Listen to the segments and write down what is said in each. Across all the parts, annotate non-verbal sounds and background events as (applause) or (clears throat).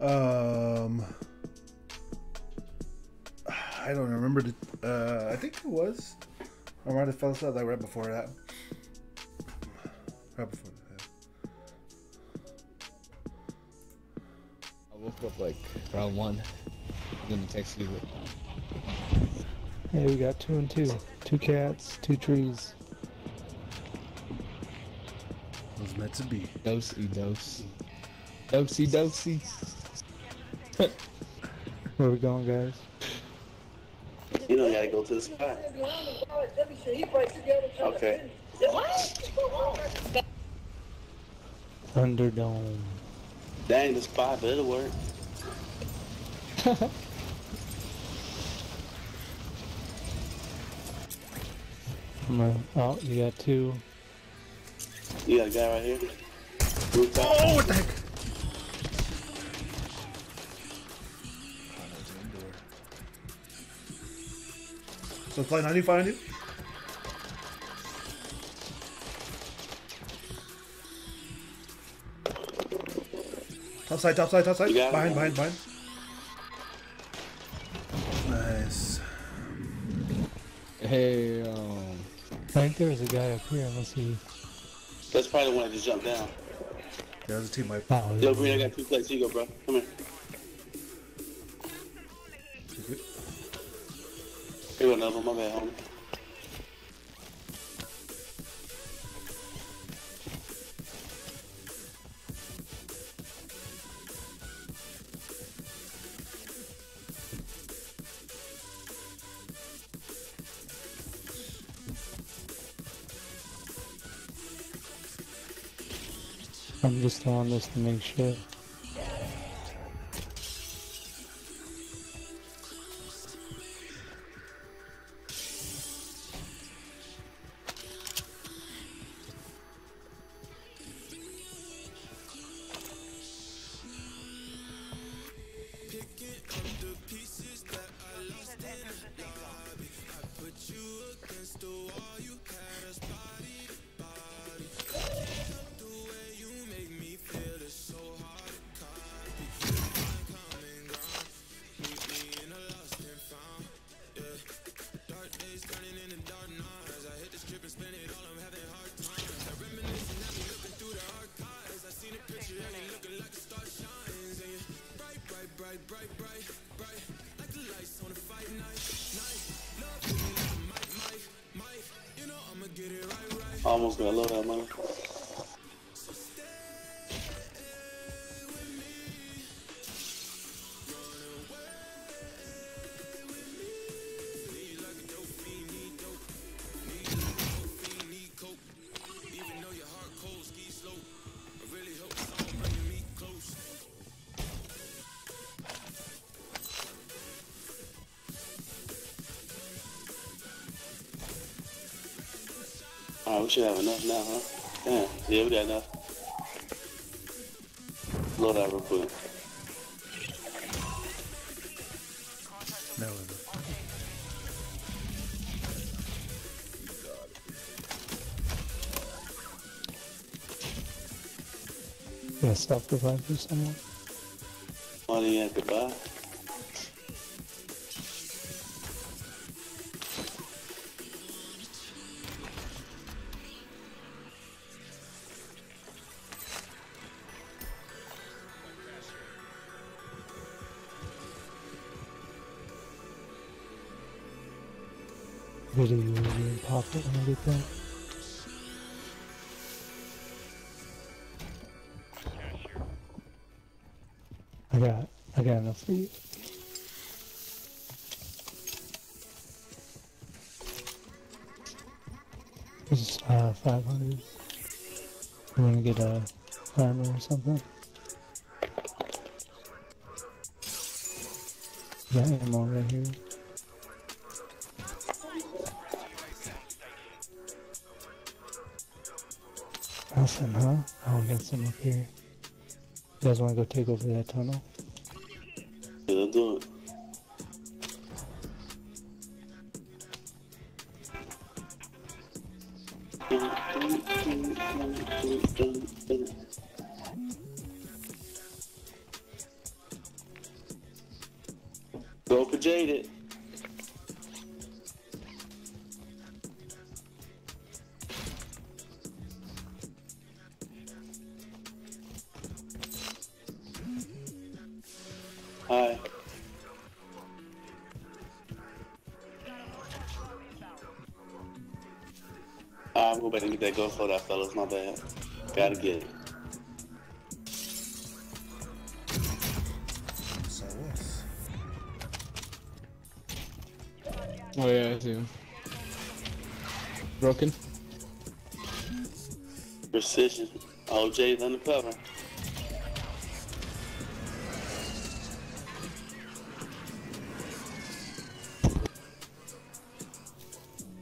Um, I don't remember. The, uh, I think it was. I might have fell asleep like right before that. Right before that. I woke up like around one. Then text you. Hey, we got two and two. Two cats, two trees. It was meant to be. Dosey dose. Dosey dosey. (laughs) Where we going, guys? You don't gotta go to the spot. Okay. Thunderdome. Dang the spot, but it'll work. (laughs) I'm gonna, oh, you got two. You got a guy right here. Rooftop. Oh, what the heck? So fly 90, fly 90. Top side, top side, top side. You got it? Behind, behind, behind. Nice. Hey, um, I think there's a guy up here. Let's see. That's probably the one that just jumped down. Yeah, there's a team wipe. Oh, Yo, Green, I got two plates. Here you go, bro. Come here. One. My bad, homie. I'm just on this to make sure. Oh, we should have enough now, huh? Yeah, yeah, we got enough. Load out real quick. That stop the Yeah, for someone. Money at goodbye. This is uh, 500. You want to get a hammer or something? Yeah, ammo right here. Nothing, huh? I'll get some up here. You guys want to go take over that tunnel?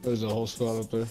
There's a whole squad up there.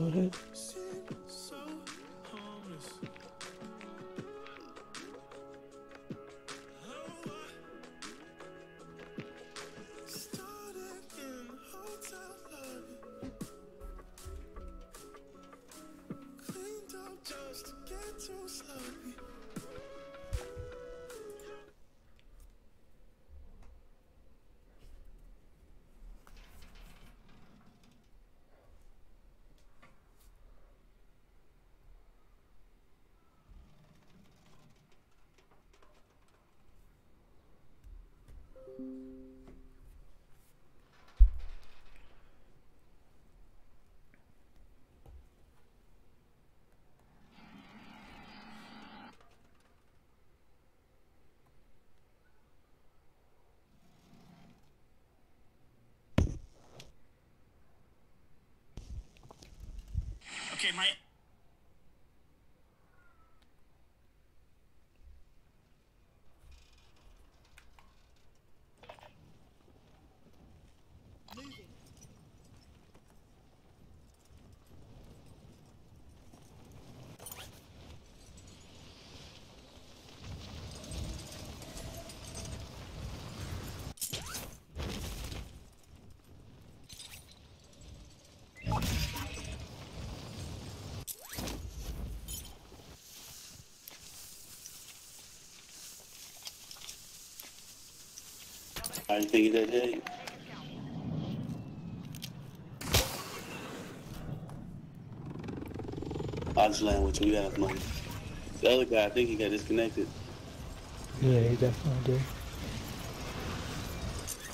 Mm-hmm. หม I think that day. I'll just land with you. We enough money. The other guy, I think he got disconnected. Yeah, he definitely did.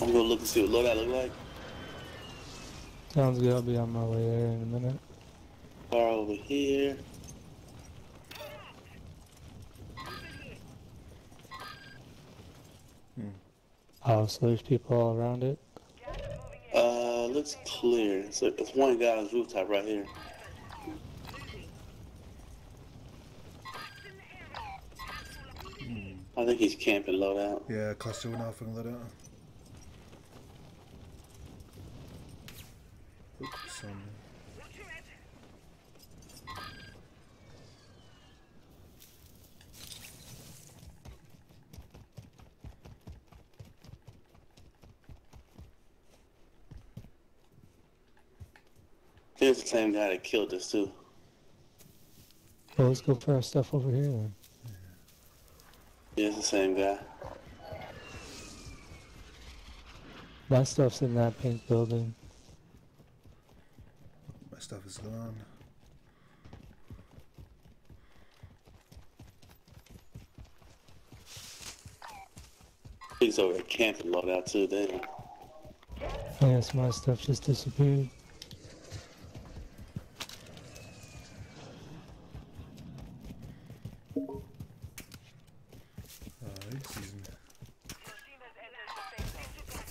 I'm gonna look and see what loadout look like. Sounds good. I'll be on my way there in a minute. Car over here. Oh, so there's people all around it. Uh, looks clear. So it's one guy on his rooftop right here. I think he's camping loadout. Yeah, cluster went off and let out. Oops, um, Here's the same killed us too. Well, let's go for our stuff over here then. Yeah, it's the same guy. My stuff's in that pink building. my stuff is gone. He's over there camping loadout too. Damn. I guess my stuff just disappeared. Uh, excuse me. Your team has entered the safe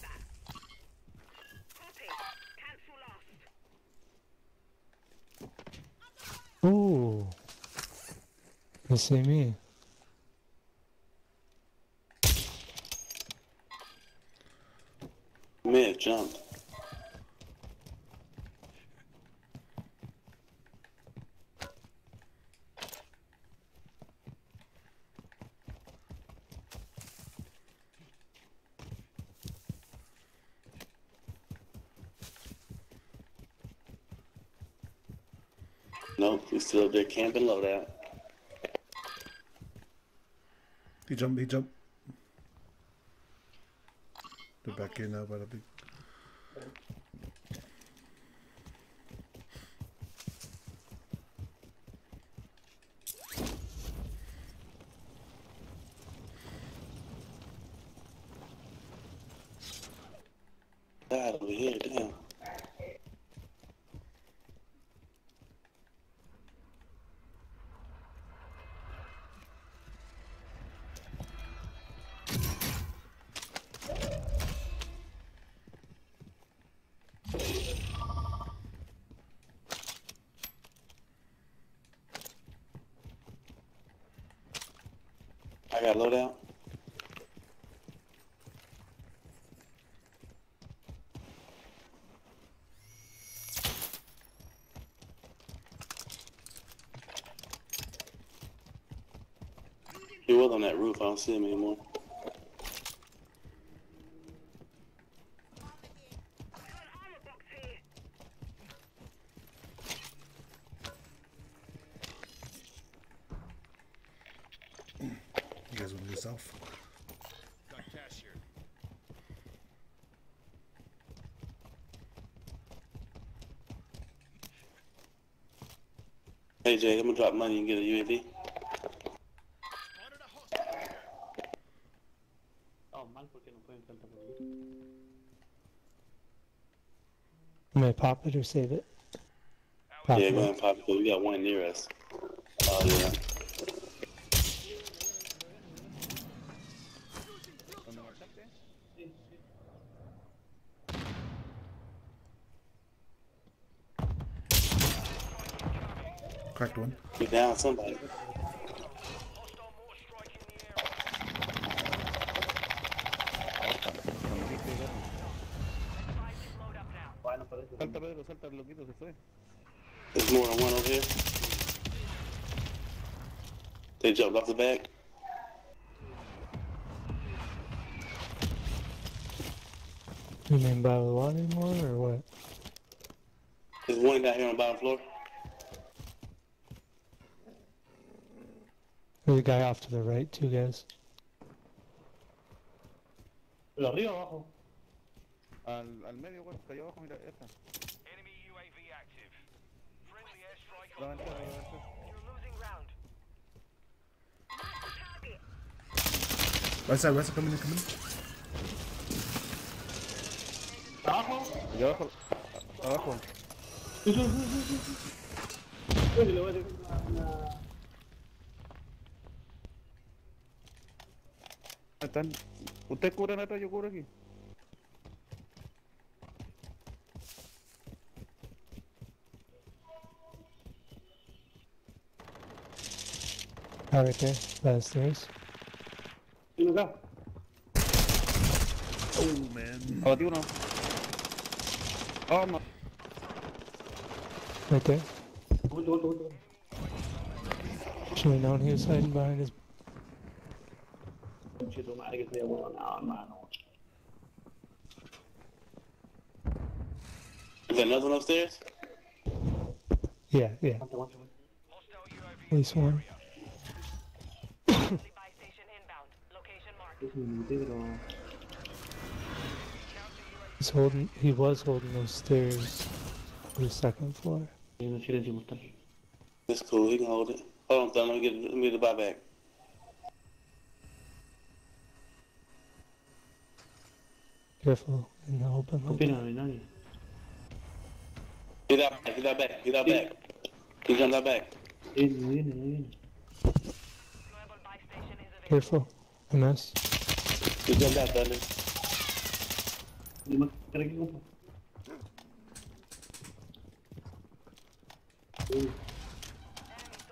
zone. Ooh. You see me. May have jumped. Nope, he's still there camping loadout. He jumped, he jumped. They're back in now, but I think. God, over here, damn. I got loadout. He was on that roof. I don't see him anymore. You guys want to do south? Got cash here. Hey Jay, I'm gonna drop money and get a UAV. Pop it or save it. Pop Yeah, it. go ahead and pop it. We got one near us. Oh yeah. Cracked one. We down somebody. Hostile mortar strike in the area. Advise you load up now. Salta Pedro, salta, el loquito se fue. There's more than one over here. They jumped off the back. You mean by the water more or what? There's one down here on the bottom floor. There's a guy off to the right, two guys. ¿Lo arriba abajo? Al, al medio, güey, cayó abajo, mira, esta. Enemy UAV active. Friendly airstrike La on Right side, right side, coming in, coming in. Allá abajo, abajo. Están. Ustedes cubren atrás, yo cubro aquí. Oh, right there, by the stairs. Oh, man. Abatí uno. Oh, no. Right there. Should have known he was hiding behind his. Is there another one upstairs? Yeah, yeah. At least one. friendly buy station inbound. Location marked. He's holding. He was holding those stairs to the second floor. That's cool. He can hold it. Hold on, son. Let me get let me get the buy back. Careful in the open. open. Get out back. Get out back. Get out back. He jumped out back. Global buy station is available. Careful. MS. He jumped out,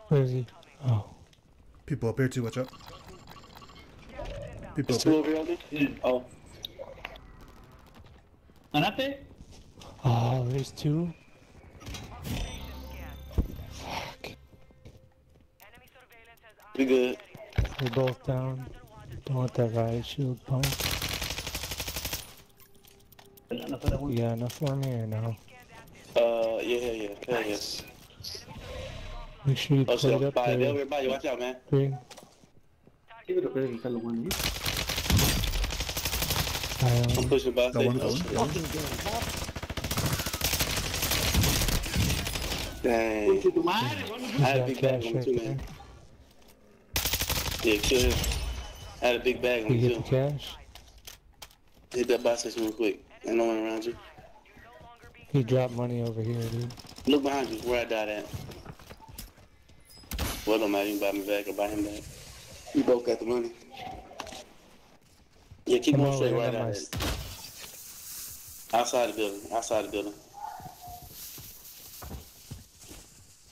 Where is he? Oh. People up here too, watch out. People There's up here. over here, Aldi? Oh. Oh, there's two. Fuck. Enemy surveillance has eyes We good. They're both down. Don't let that riot shield pump. You got enough for me or no? Uh, yeah, yeah, yeah. Hell yes. Make sure you Oh, play it up Bye. They're over there. here by you. Watch out, man. Green. I'm pushing by. Got one, station. got Oh, one. shit. Dang. I had a got big cash on me right too, man. Yeah, kill him. I had a big bag on You me get the cash? Hit that buy station real quick. Ain't no one around you. He dropped money over here, dude. Look behind you, where I died at. Well, don't matter. You can buy me back or buy him back. We both got the money. Yeah, keep Come going straight right out my. Outside the building. Outside the building.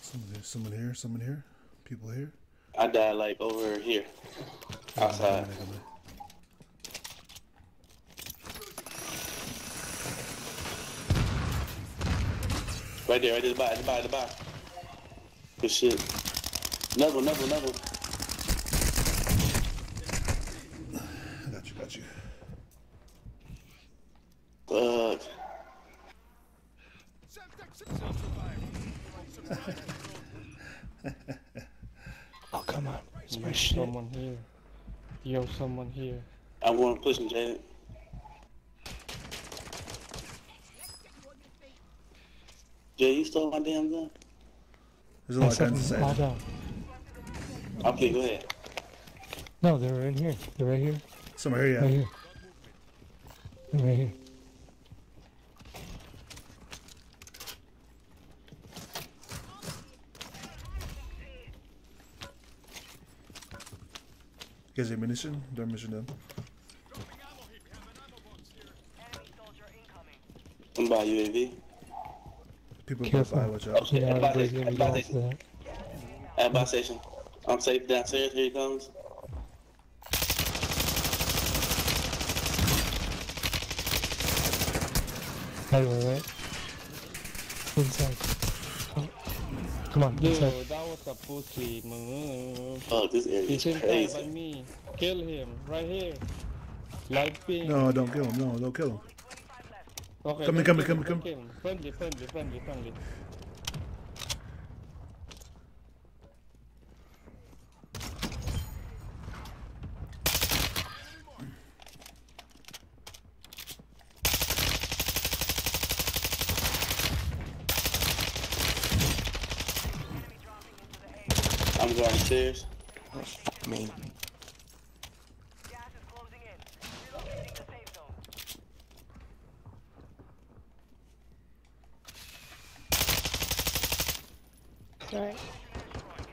Someone here, someone here, someone here. People here. I died like over here. Outside. Right there, right there, the buy, the buy, the buy. Good shit. Another one, another one, another one. I got you, got you. Fuck. Oh, come on. Where's my shit? someone here. Yo, someone here. I want to push him, Jaden. Jay, you stole my damn gun? There's a lot of said, guns fall inside. down. Okay, go ahead. No, they're in here. They're right here. Somewhere here, Right yeah. here. They're right here. You guys have ammunition? Don't ammunition them. Enemy soldier. I'm by UAV. People Careful. by, watch out. Yeah, Advise everybody's it, gonna be going advise for it. that. At bus station. I'm safe downstairs. Here he comes. Right, right, right. Inside. Come, come on, Dude, inside. that was a pussy move. Oh, this area He's is inside by crazy. me. Kill him, right here. Light pink. No, don't kill him. No, don't kill him. Okay, Come in, come in, come in, come don't kill him. Friendly, friendly, friendly, friendly. I'm going upstairs. Me. Gas is closing in. Relocating the safe zone. Sorry,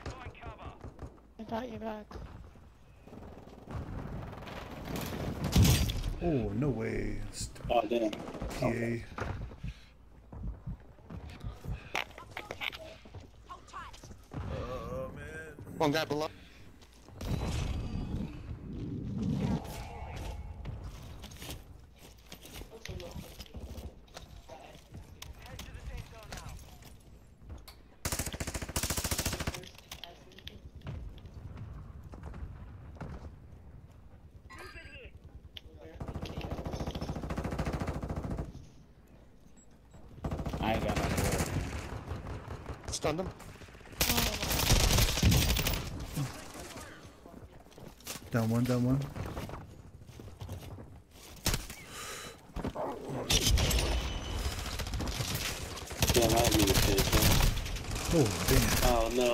Deploying cover. I got your back. Oh, no way. It's Oh damn. PA. Oh, man. One guy below. Head to the safe zone now. I ain't got no more. Stunned him. Down one, down one. Damn, I didn't mean to say. Oh, damn. Oh no.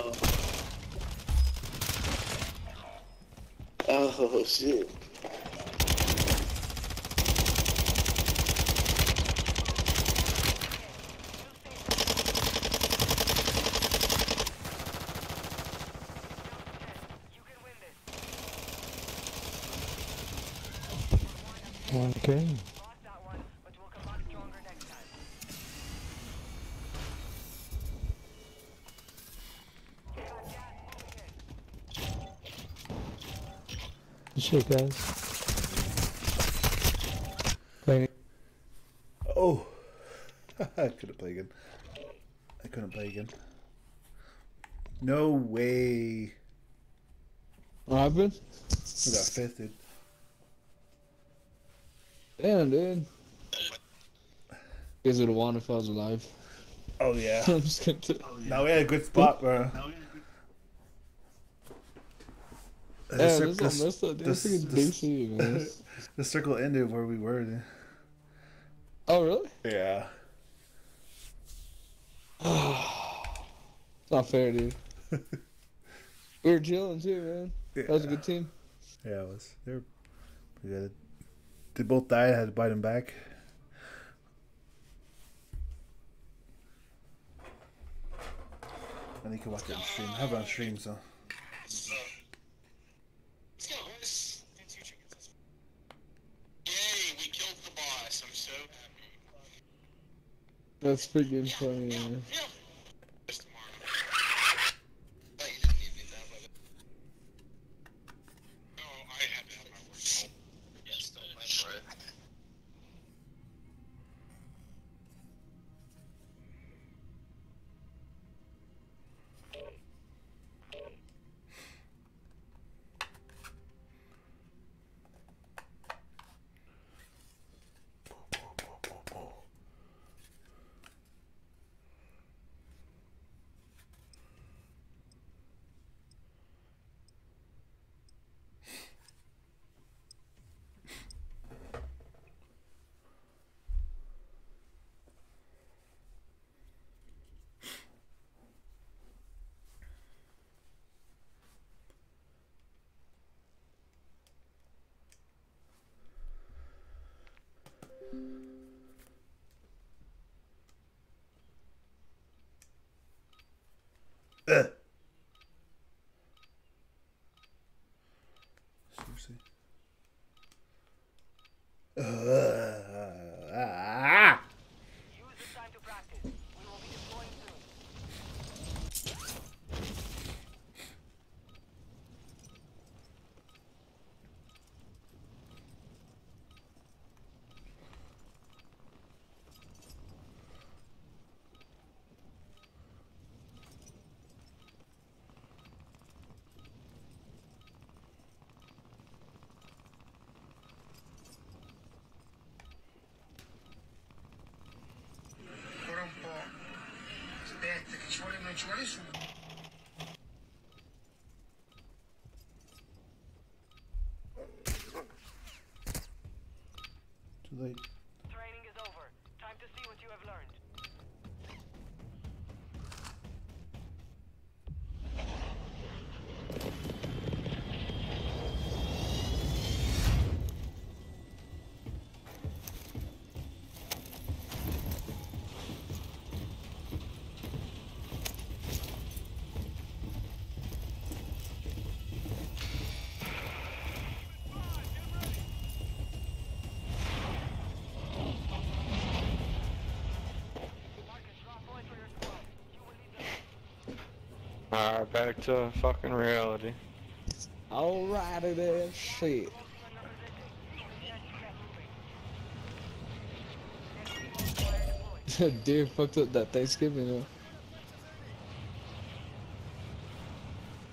Oh shit. You can win this. Okay. Lost that one, but we'll come out stronger next time. Got gas moving in. Shit, guys. Playing. Oh. (laughs) I couldn't play again. I couldn't play again. No way. What happened? I got fisted. Damn, dude. Guys would have won if I was alive. Oh, yeah. (laughs) I'm just kidding. Now we had a good spot, bro. The Yeah, cir- this this- is all this- This is this- The circle ended where we were. then. Oh, really? Yeah. It's (sighs) not fair, dude. (laughs) we were chilling too, man. That was a good team. Yeah, it was. They were pretty good. They both died. I had to bite them back. And you can watch it on stream. I have it on stream, so. Yay, we killed the boss. I'm so happy. That's freaking funny, man. опять, так чего ли началось? Alright, back to fucking reality. Alrighty then, shit. (laughs) Dude fucked up that Thanksgiving though.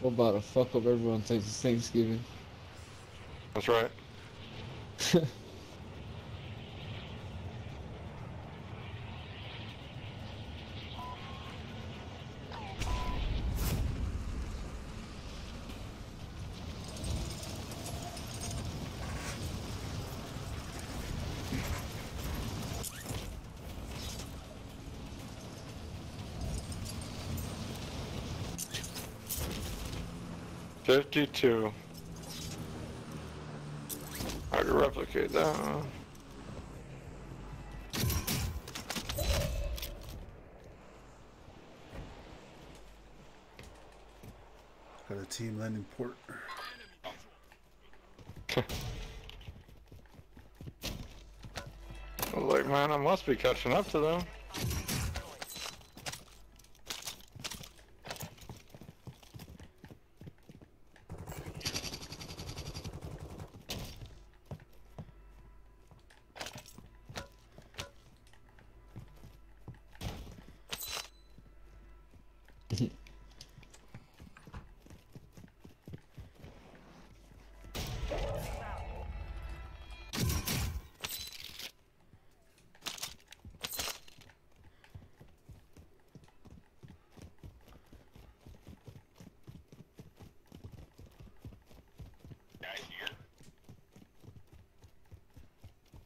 We're about to fuck up everyone thinks it's Thanksgiving. That's right. (laughs) Fifty-two. Hard to replicate that. huh? Got a team landing port. (laughs) Like, man, I must be catching up to them.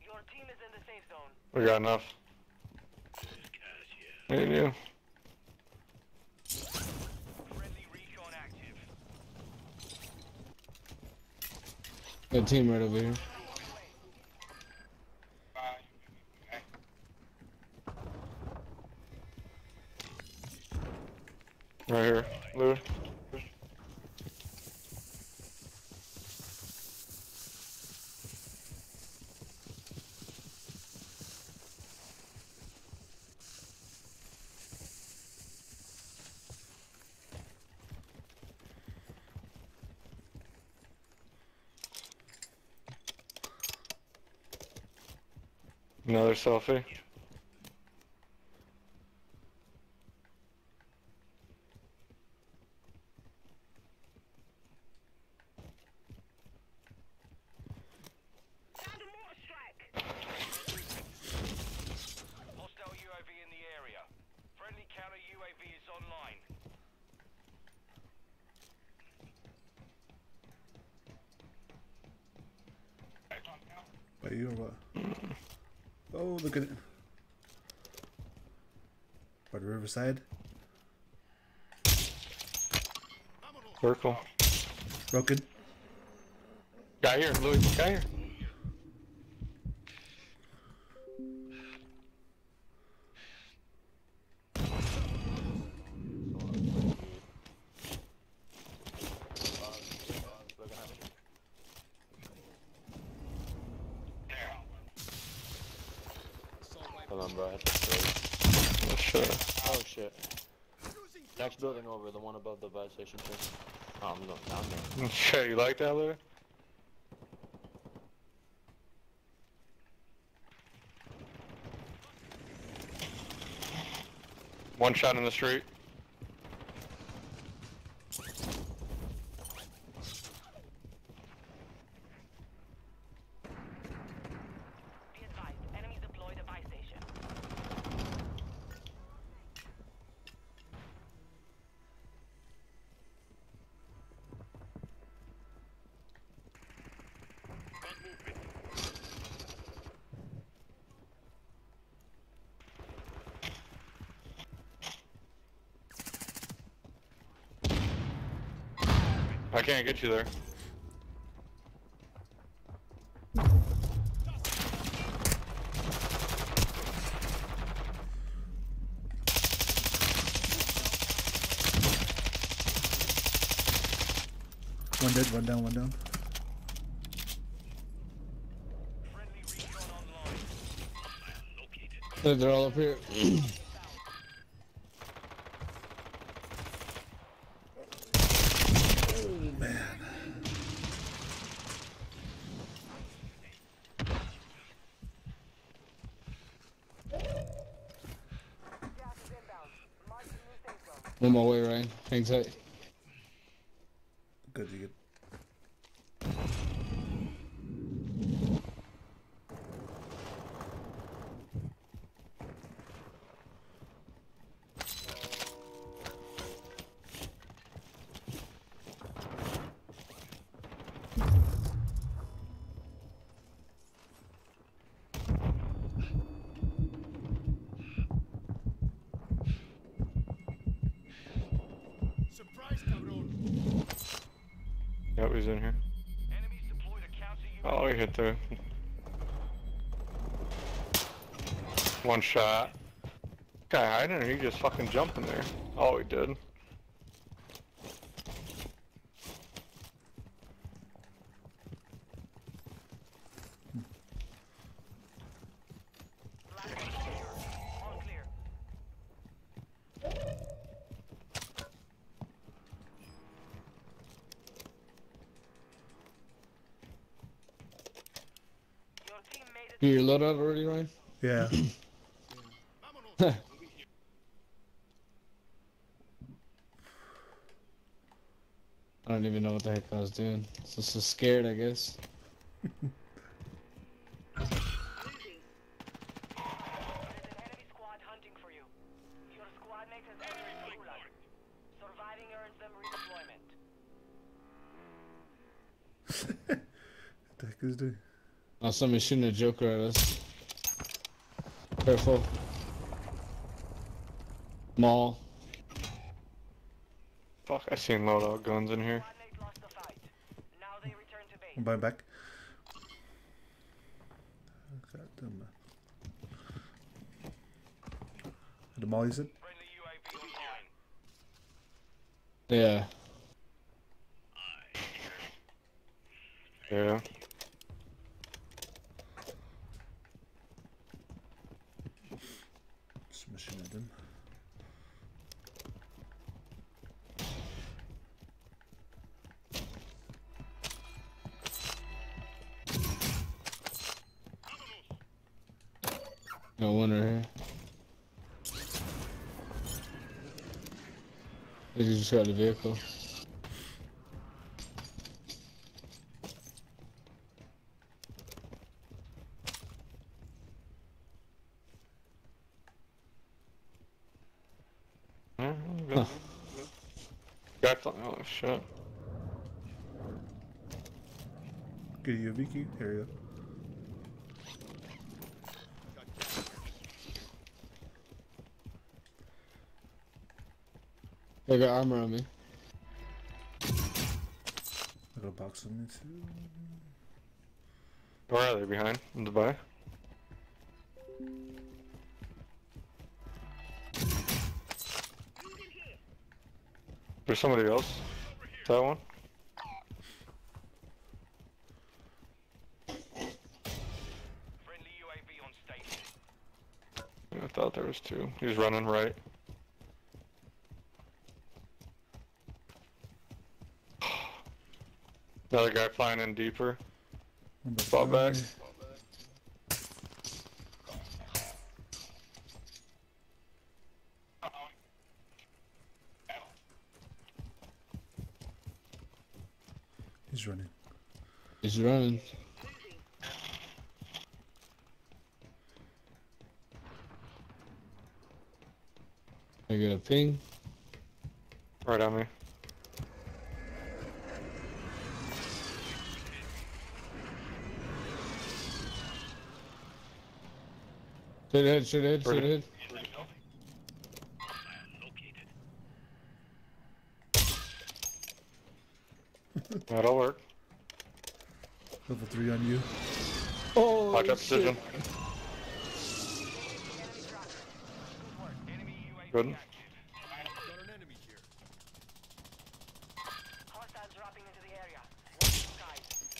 Your team is in the safe zone. We got enough. And you. A team right over here. Right here. Louis. Another selfie. Hostile UAV in the area. Friendly counter UAV is online. By you or what? Oh, look at it. By the riverside. Circle. Broken. Guy here, Louis. Guy here. Next building over, the one above the buy station. Oh, I'm going down there. (laughs) Yeah, you like that, Louis? One shot in the street. Be advised, enemies deployed a buy station. I can't get you there. One dead, one down, one down. They're, they're all up here. (clears throat) Gas is inbound. Mark the new safe zone. On my way, One shot. Guy hiding or he just fucking jumping there? Oh, he did. All clear. Your team made it. You your loadout already, Ryan? Yeah. I don't even know what the heck I was doing. Just so scared, I guess. There's an enemy squad hunting for you. Your squad mate has entered the gulag. Surviving earns them redeployment. what the heck is doing? Oh, somebody's shooting a Joker at us. Careful. Mall. Fuck, I seen loadout guns in here. Squad mate lost the fight. Now they I'm back. God it. Yeah. Just machine at them. No one right here. They just shot the vehicle. Yeah, good. Guy flying. Oh shit. Get you Vicky. Here you go. They got armor on me. I got a box on me too. Where are they behind? In Dubai? There's somebody else. That one? I thought there was two. He's running right. Another guy flying in deeper. Fall back. He's running. He's running. I got a ping. Right on me. Straight ahead, straight ahead, straight Where'd ahead. That'll work. Level three on you. Oh, Watch up shit. precision. Good. Hostiles dropping into the area. Watch the skies.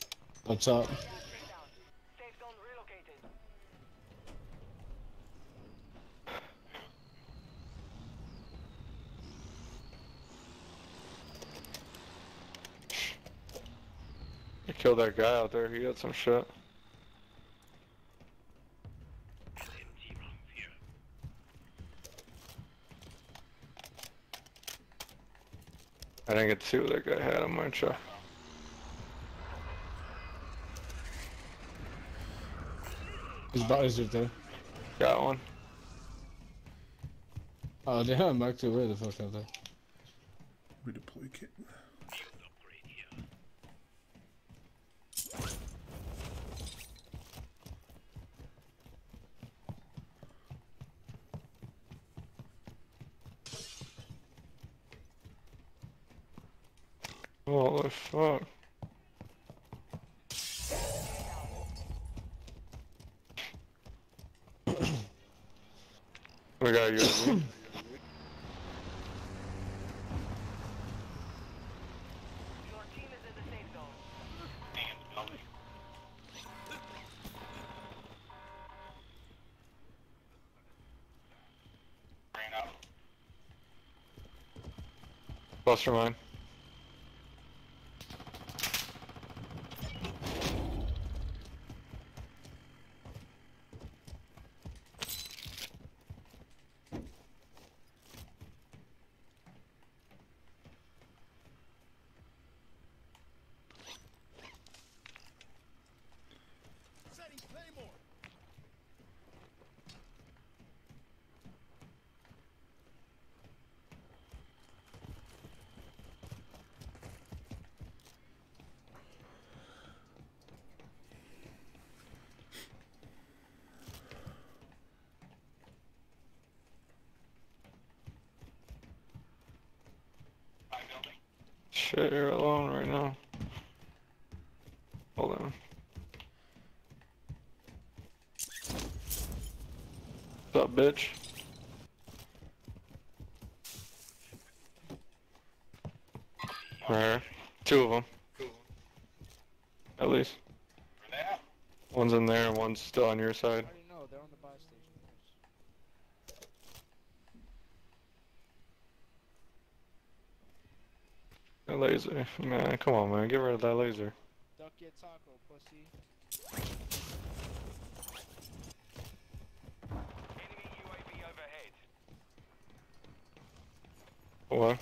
What's up? Takedown. Safe zone relocated. I killed that guy out there. He had some shit. I didn't get to see what that guy had on my truck. His body's right there. Got one. Oh damn, actually Where the fuck out there. Redeploy kit. Holy fuck. we got you. Your team is in the safe zone. Buster mine. Shit, you're alone right now. Hold on. What's up, bitch? Right. Two of them. At least. One's in there, and one's still on your side. already know, they're on the buy station. That laser. Man, come on, man. Get rid of that laser. Duck your taco, pussy. Enemy UAV overhead. What?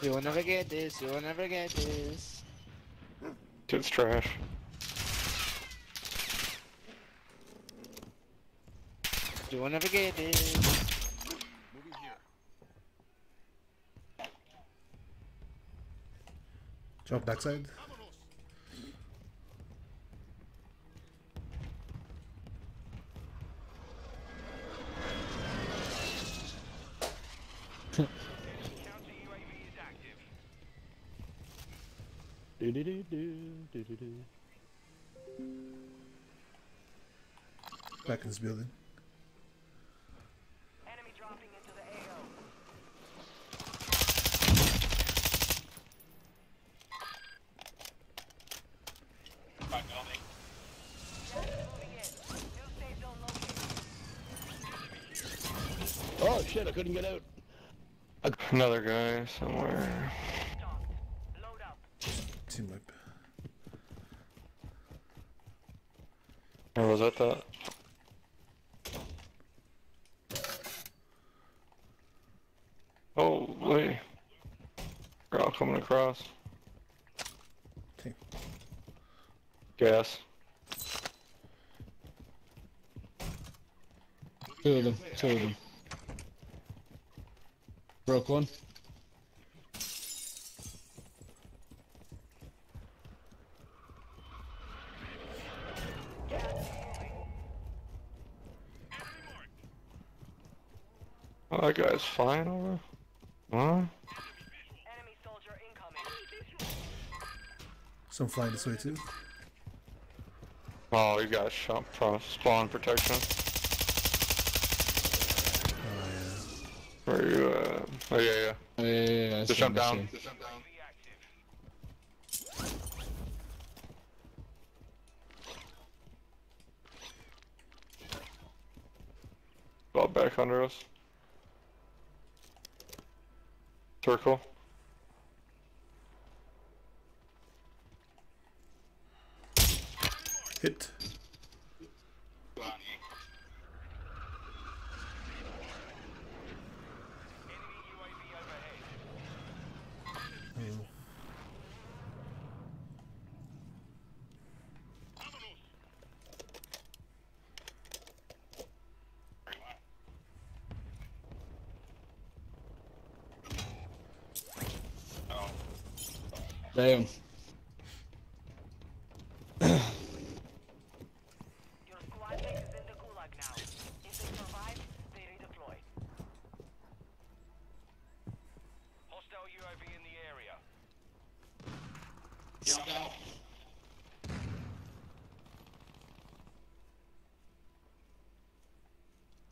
You will never get this, you will never get this. Kid's trash. You will never get this. Jump backside. Counter UAV is active. Back in this building. Enemy dropping into the AO. Moving in. New safe zone located. Oh shit, I couldn't get out. Another guy somewhere. Stocked. Load up. Team wipe. Or was that that? Holy. They're all coming across. Okay. Gas. Two of them. Two of them. Broke one. Guy's flying over. Huh? Enemy soldier incoming. Some flying this way too. Oh, you got a shot from spawn protection. Oh, Where you at? Oh, yeah, yeah. Oh, yeah, yeah, yeah. I Just jump down. see. Just jump down. About back under us. Circle. Hit. Oh. Damn. Your squad mate is in the gulag now. If they survive, they redeploy. Hostile UAV in the area.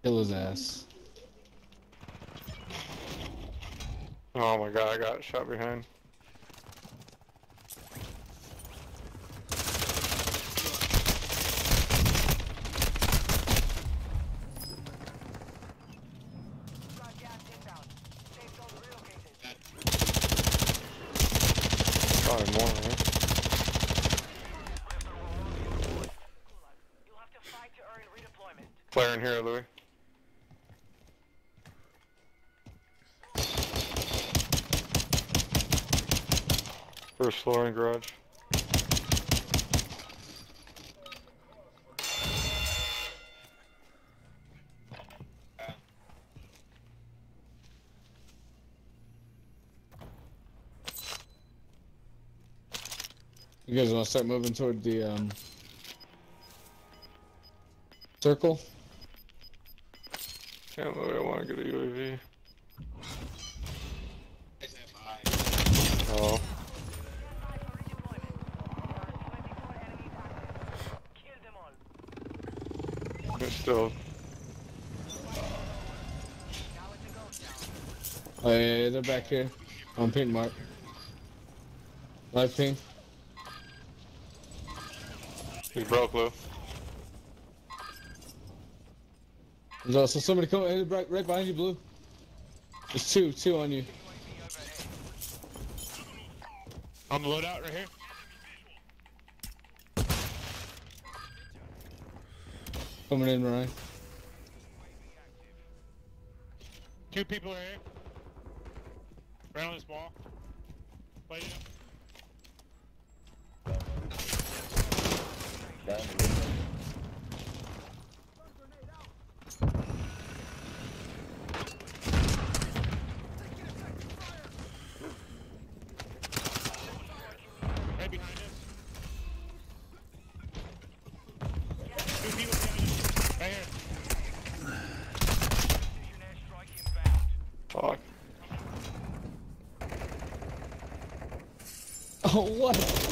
Kill his ass. Oh my god, I got shot behind. Got gas inbound. Safe zone relocated. Probably more, right? You'll have to fight to earn redeployment. Player in here, Louis. First floor in garage. You guys want to start moving toward the um circle? Damn, Louis, I want to get a UAV. Oh, Kill them all. it's still. Oh yeah, yeah, they're back here on pink mark. Live pink. Broke, Lou. There's also somebody coming right, right behind you, blue. There's two, two on you. I'm loadout right here. Coming in, Ryan. Two people are here. Right on this wall. What?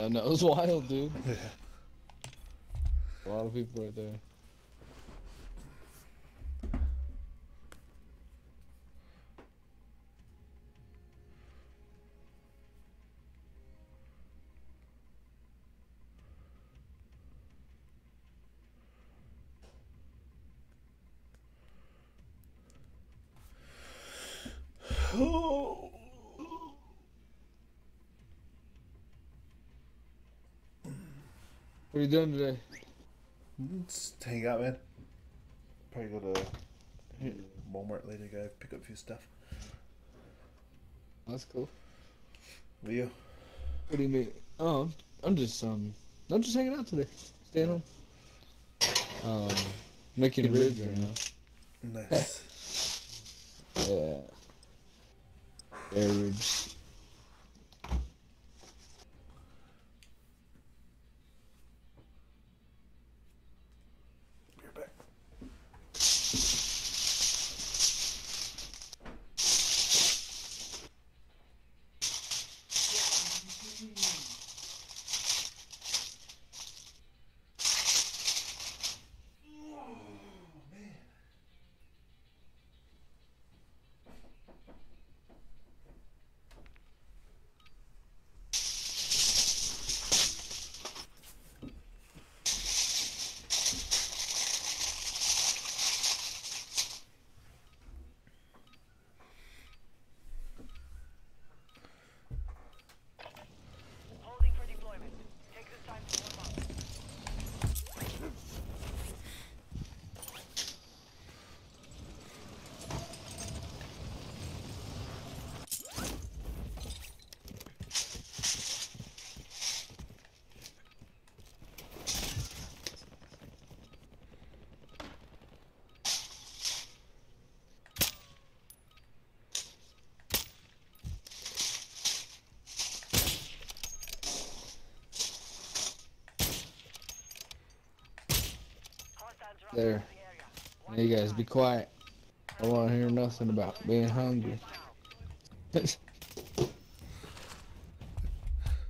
I know, it was wild, dude. Yeah. A lot of people right there. What are you doing today? Just hang out, man. Probably go to Walmart later, go pick up a few stuff. That's cool. Will you? What do you mean? Oh, I'm just um, I'm just hanging out today, staying home. Um, making ribs right now. Nice. (laughs) Yeah. Bear ribs. You guys be quiet. I want to hear nothing about being hungry. (laughs)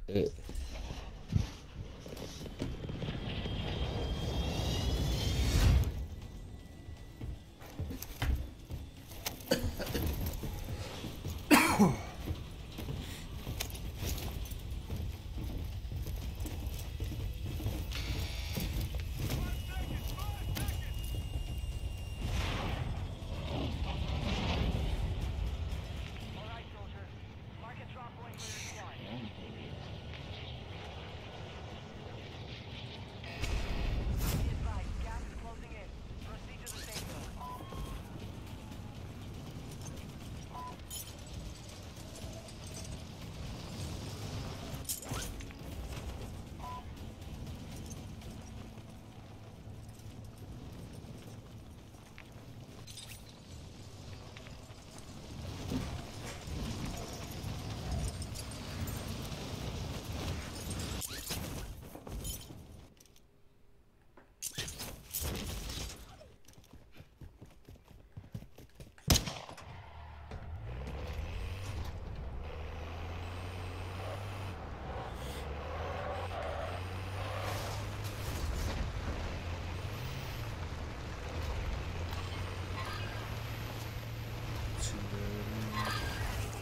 Yeah. Alright, soldiers. Mark a drop point for your squad. Be advised, gas is closing in. Proceed to the safe zone.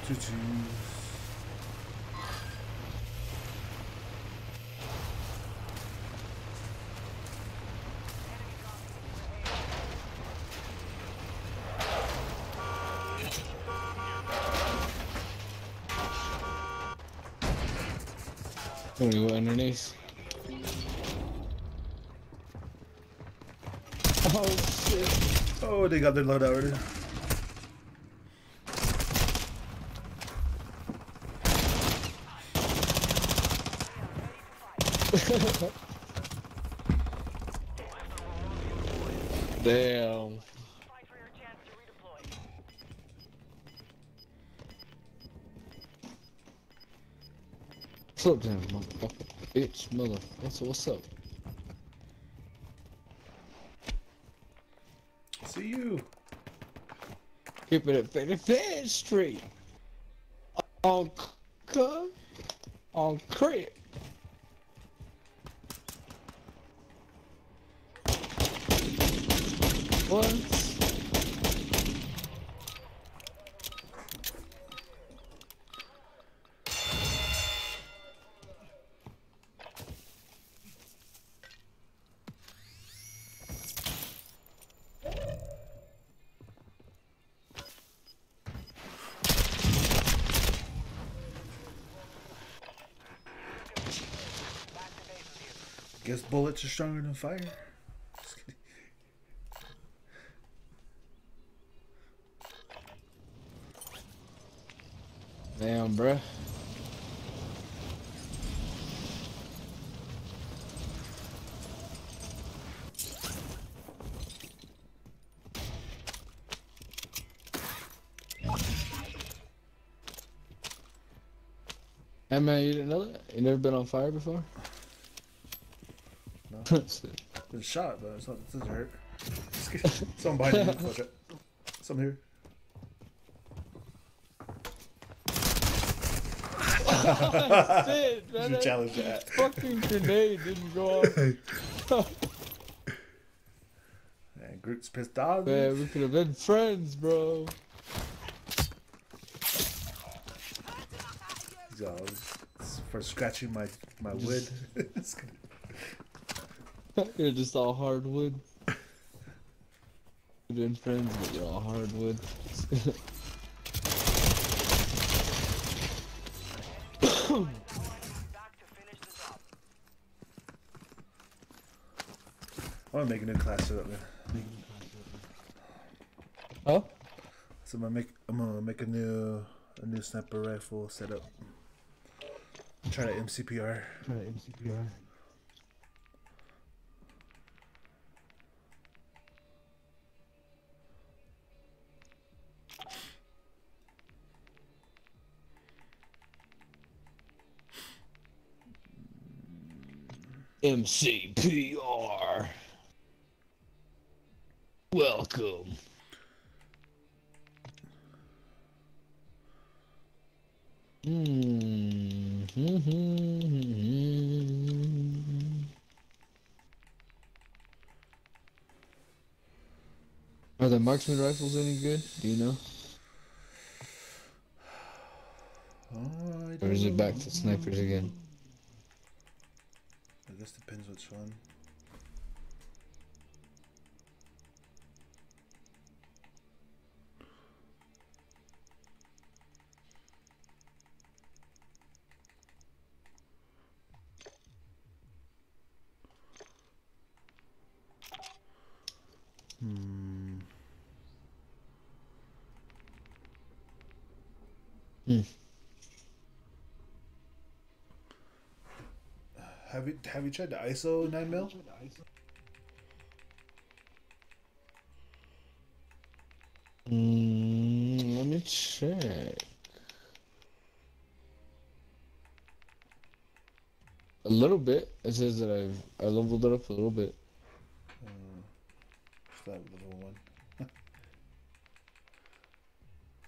Two twos. Can we go underneath? Oh shit! Oh, they got their load already. (laughs) Damn. Up, damn motherfucker? Bitch, mother. What's what's up? See you. Keep it 55th Street. On c- on crit. What? Bullets are stronger than fire. (laughs) Damn, bruh. Hey man, you didn't know that? You never been on fire before? (laughs) That's Been shot, but it's not. It doesn't hurt. Just kidding. Some behind you. Watch it. (laughs) Some here. it, (laughs) man. You challenge that. Fucking grenade didn't go off. Man, Groot's pissed off. Man, we could have been friends, bro. For scratching my my wood. (laughs) You're just all hardwood. We've been friends, but you're all hardwood. (coughs) I want to make a new class setup, man. Oh? So I'm gonna make I'm gonna make a new a new sniper rifle setup. Try to MCPR. Try to MCPR. MCPR. Welcome. Mm-hmm. Are the marksman rifles any good? Do you know? Oh, Or is it back to snipers again? I guess depends which one. Hmm. Have you have you tried the ISO nine mil? Mm, let me check. A little bit. It says that I've I leveled it up a little bit. That little one. (laughs)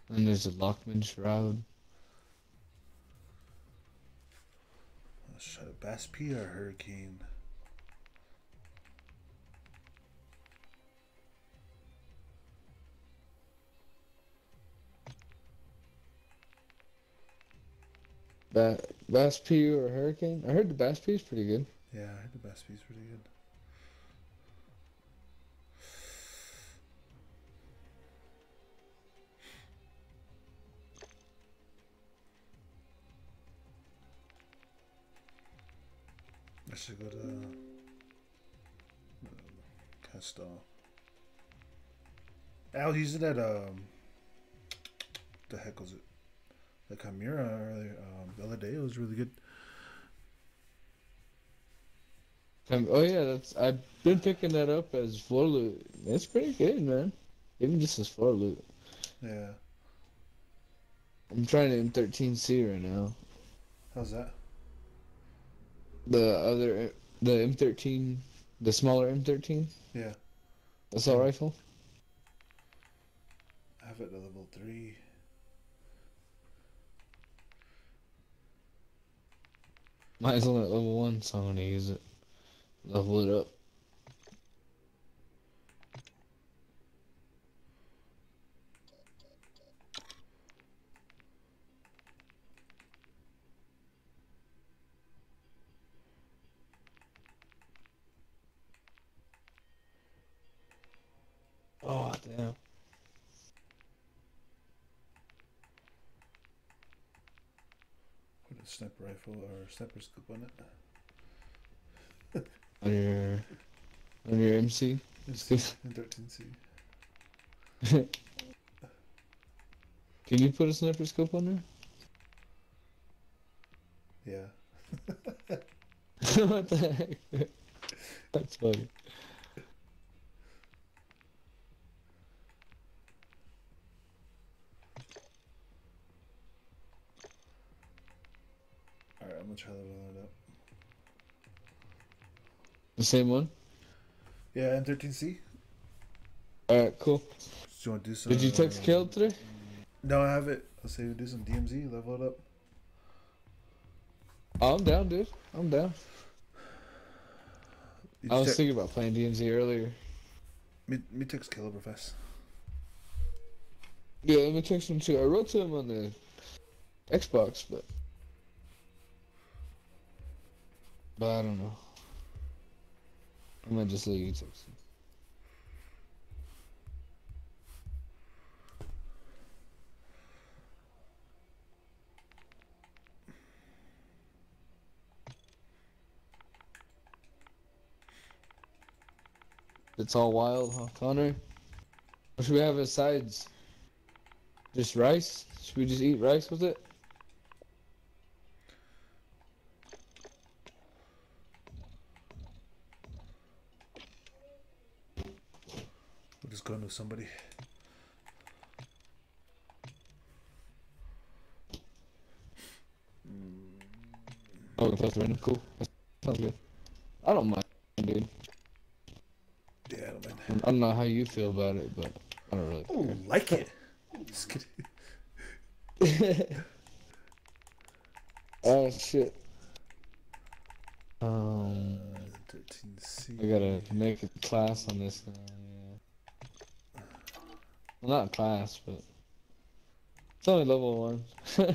And there's a Lockman shroud. Try BAS-P or Hurricane. Ba- BAS-P or Hurricane? I heard the BAS-P is pretty good. Yeah, I heard the BAS-P is pretty good. I should go to uh, Castle. I was using that um the heck was it? The Chimera earlier um, the other day. It was really good. Um, oh yeah, that's I've been picking that up as floor loot. It's pretty good, man. Even just as floor loot. Yeah. I'm trying to M13C right now. How's that? The other, the M13, the smaller M13 Yeah. assault rifle. I have it at level three. Mine's only at level one, so I'm gonna use it. Level it up. Oh damn. Put a sniper rifle or sniper scoop on it. (laughs) on your on your MC. And 13C. Can you put a sniper scope on there? Yeah. (laughs) what the heck? (laughs) That's funny. The same one? Yeah, M13C. Alright, cool. Do you want to do some? Did you text Caleb today? No, I have it. Let's say we do some DMZ, level it up. Oh, I'm down, dude. I'm down. I was thinking about playing DMZ earlier. Me, me text Caleb real fast. Yeah, let me text him too. I wrote to him on the Xbox, but but I don't know. I might just let you text. It's all wild, huh, Connor? What should we have as sides? Just rice? Should we just eat rice with it? We're just going with somebody. Oh, that's random. Cool. That sounds good. I don't mind, dude. Yeah, I don't mind. I don't know how you feel about it, but I don't really. Oh, like it. Just kidding. (laughs) oh shit. Um, 13C. I gotta make a class on this now. Well, not class, but it's only level one. (laughs) I'll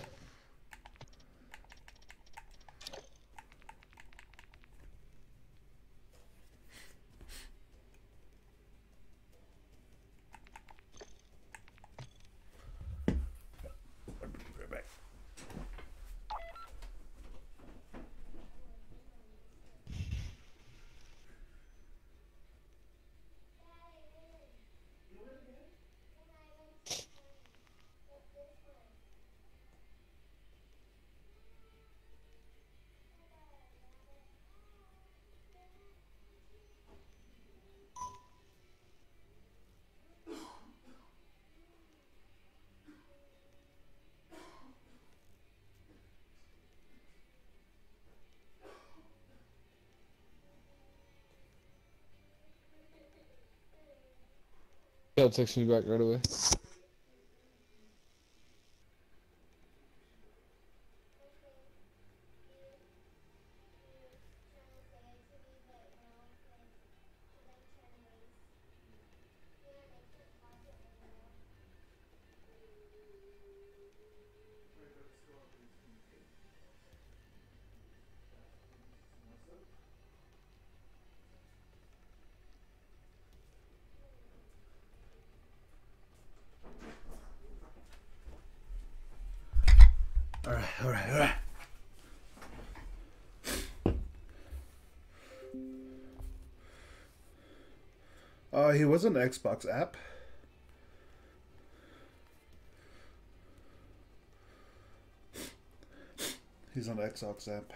be right back. He'll text me back right away. He was an Xbox app. He's on Xbox app.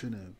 Shouldn't.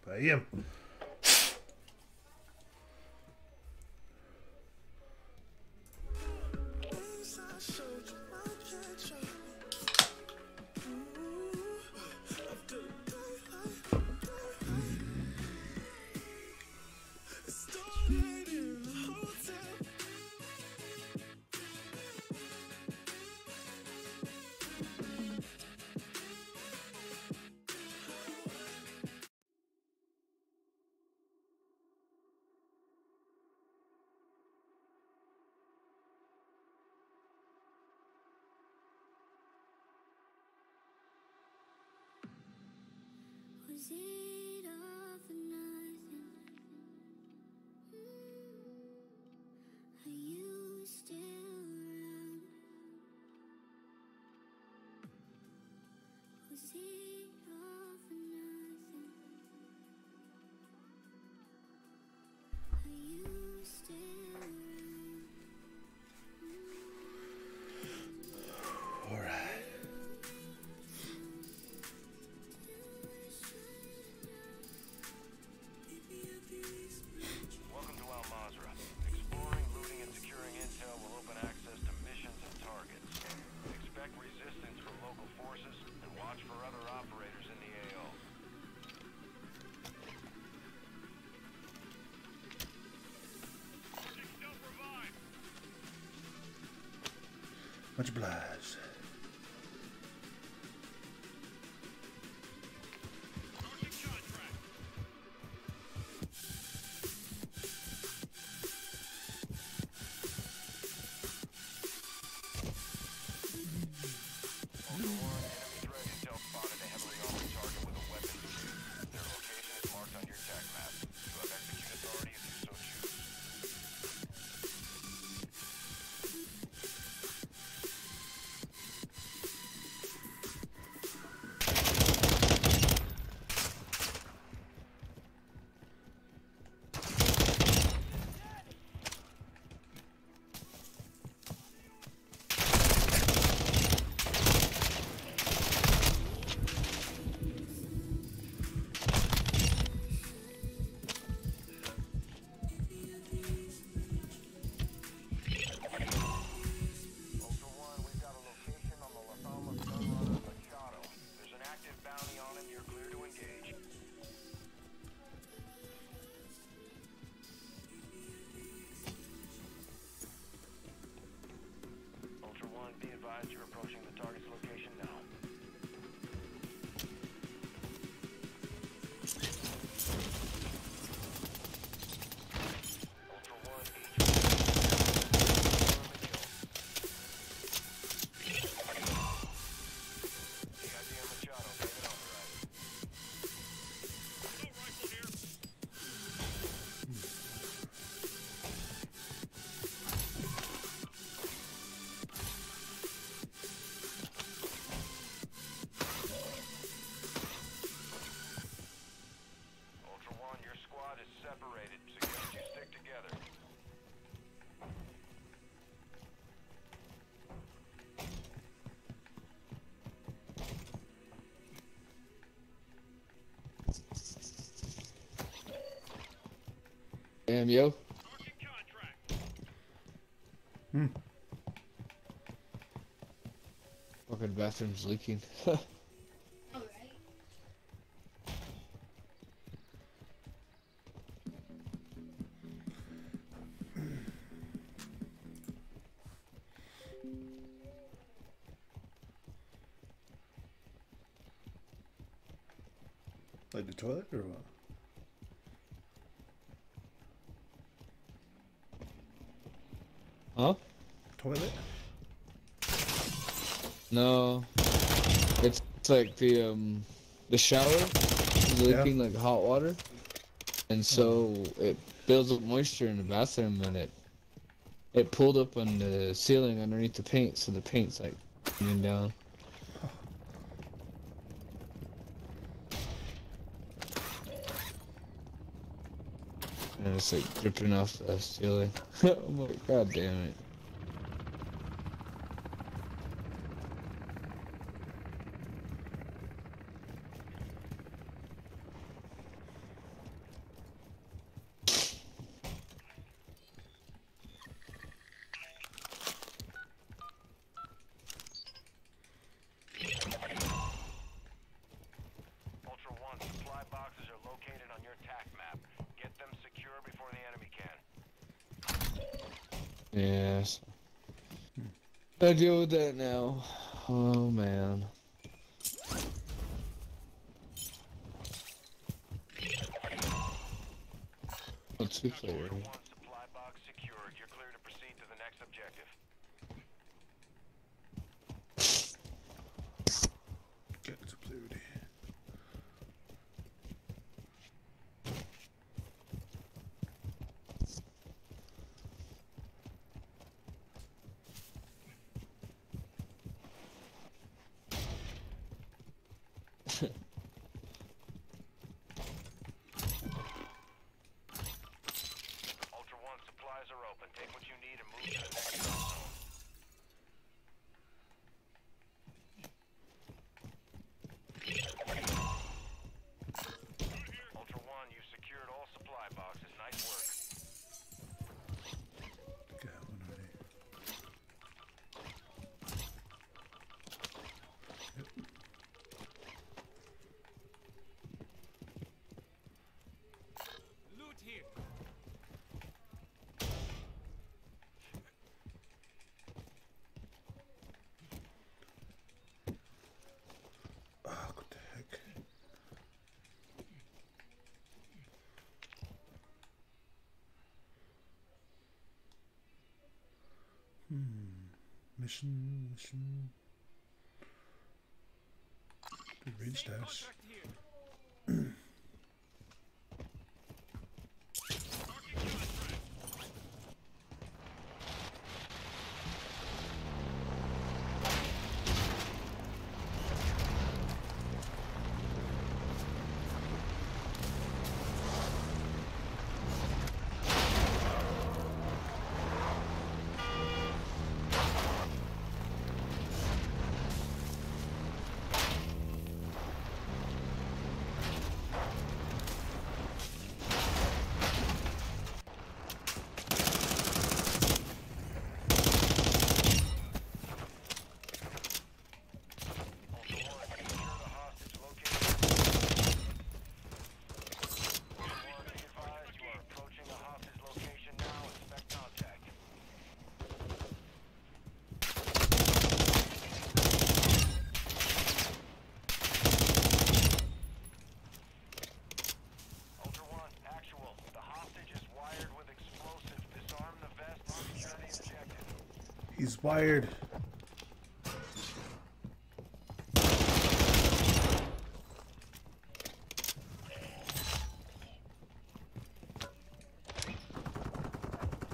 Much obliged. Damn, yo. Hmm. Fucking bathroom's leaking. (laughs) like the um, the shower leaking yeah. like hot water, and so it builds up moisture in the bathroom, and it it pulled up on the ceiling underneath the paint, so the paint's like coming down. And it's like dripping off the ceiling. (laughs) oh my god damn it. I deal with that now. Oh man. Mission, mission. Good stash. Ultra One, actual. The hostage is wired with explosives. Disarm the vest and secure the wired.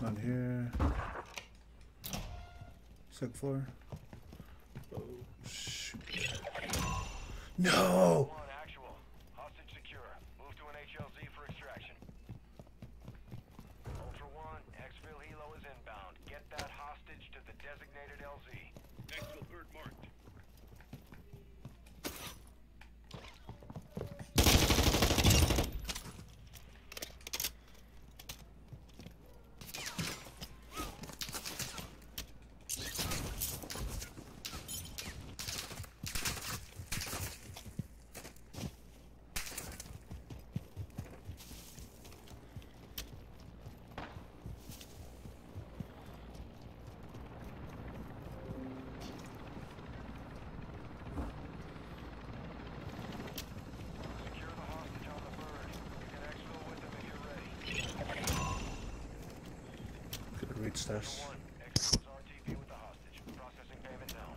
On here. Second floor. Oh shoot. No! One, actual. Hostage secure. Move to an HLZ for extraction. Ultra One, exfil helo is inbound. Get that hostage to the designated LZ. Exfil bird marked. Secure the hostage on the bird. You can exfil with him if you're ready. Good raid stash. One, exfil's RTB with the hostage. Processing payment now.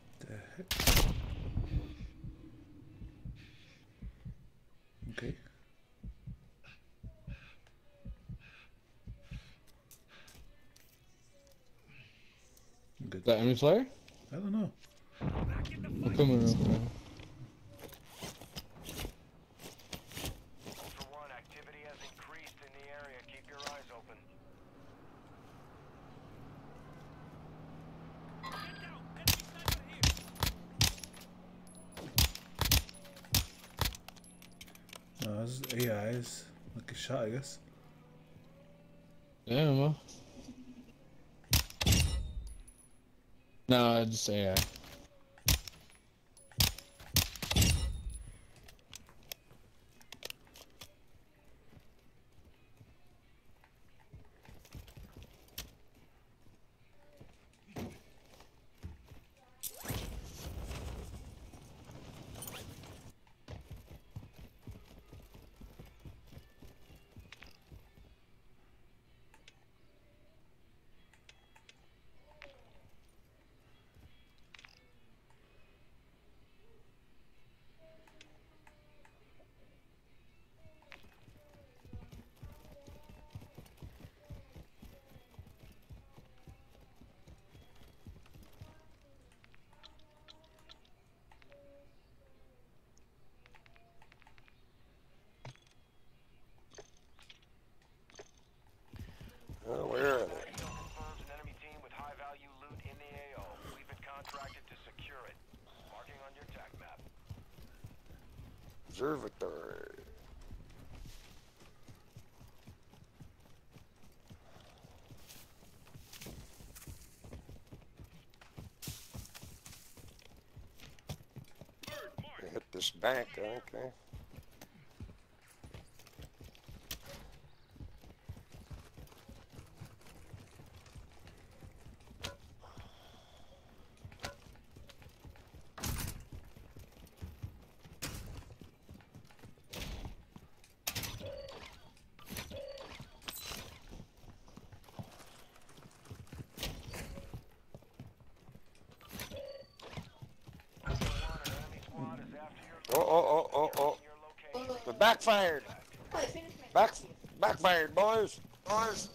The heck? Okay. Good. Is that enemy player? I don't know. Real quick. Ultra One, activity has increased in the area. Keep your eyes open. No, this is AIs. Like a shot, I guess. Yeah, well. No, I just say the Observatory. Hit this bank, okay. Oh, oh, oh, oh, oh. The backfired. Back, backfired, boys. Boys.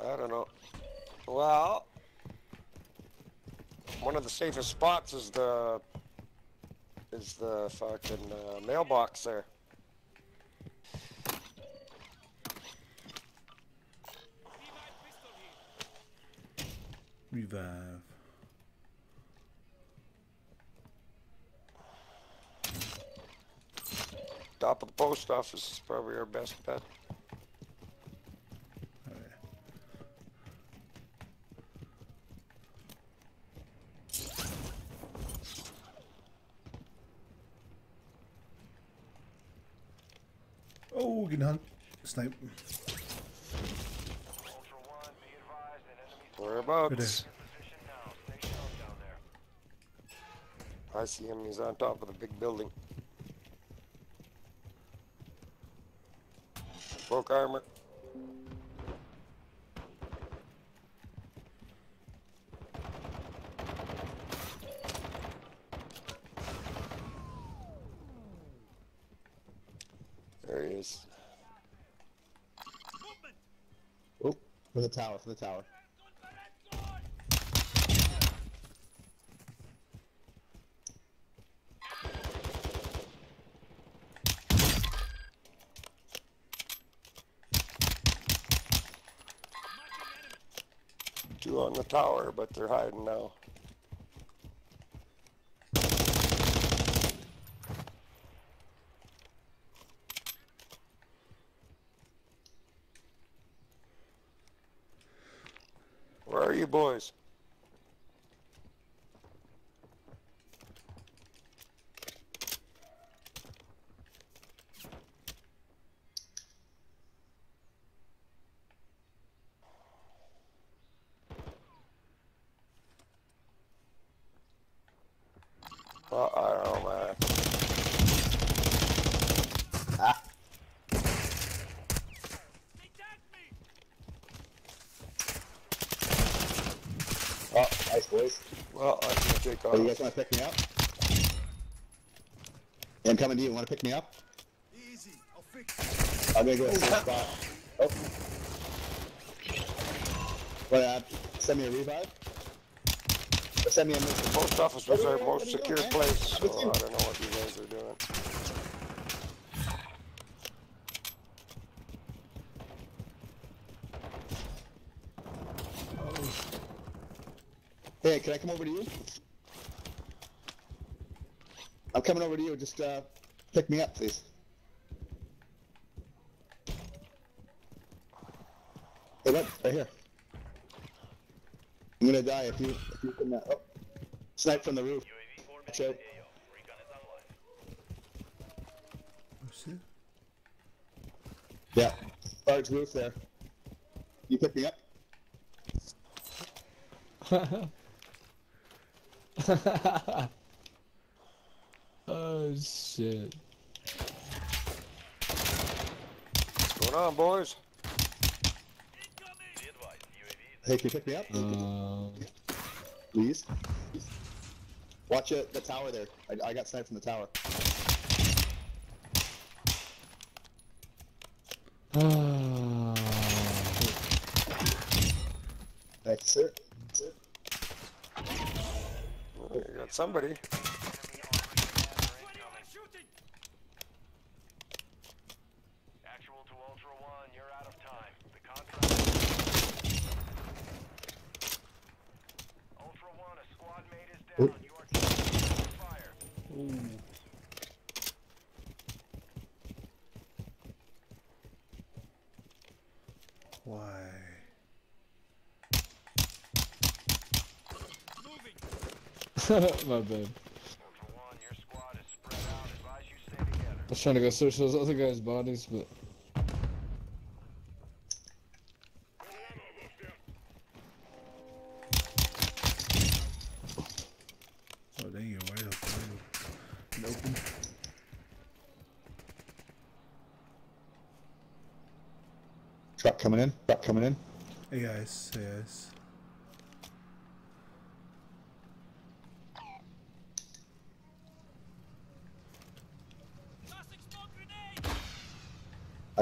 I don't know. Well, one of the safest spots is the is the fucking uh, mailbox there. Revive. Top of the post office is probably our best bet. Oh, getting hunt. Snipe. Whereabouts? I see him. He's on top of the big building. Broke armor. There he is. Oh, for the tower, for the tower. Two on the tower, but they're hiding now. Where are you boys? Well, I don't know, man. Ah. Oh, nice boys. Well, I'm gonna take Oh, you guys want to pick me up? Yeah, I'm coming to you. Want to pick me up? Easy. I'll fix I'm gonna go to the spot. Oh. What, uh, send me a revive? Or send me a mission? Post office was our most you doing, secure place, so I'm with you. I don't know what you guys are doing. Hey, can I come over to you? I'm coming over to you. Just uh, pick me up, please. Hey, look, right here. I'm gonna die if you if you can. Uh, oh, snipe from the roof. Watch out. see? Yeah, large roof there. You pick me up. (laughs) (laughs) oh shit. What's going on, boys? Hey, can you pick me up? Um, Please. Watch it, the tower there. I, I got sniped from the tower. (sighs) ah. Thank you, sir. Well, you got somebody. Actual to Ultra One, you're out of time. The contract. Oop. Why? (laughs) My bad. I was trying to go search those other guys' bodies, but Oh, dang, you're right up there. Open. Truck coming in. Truck coming in. Hey guys, hey guys.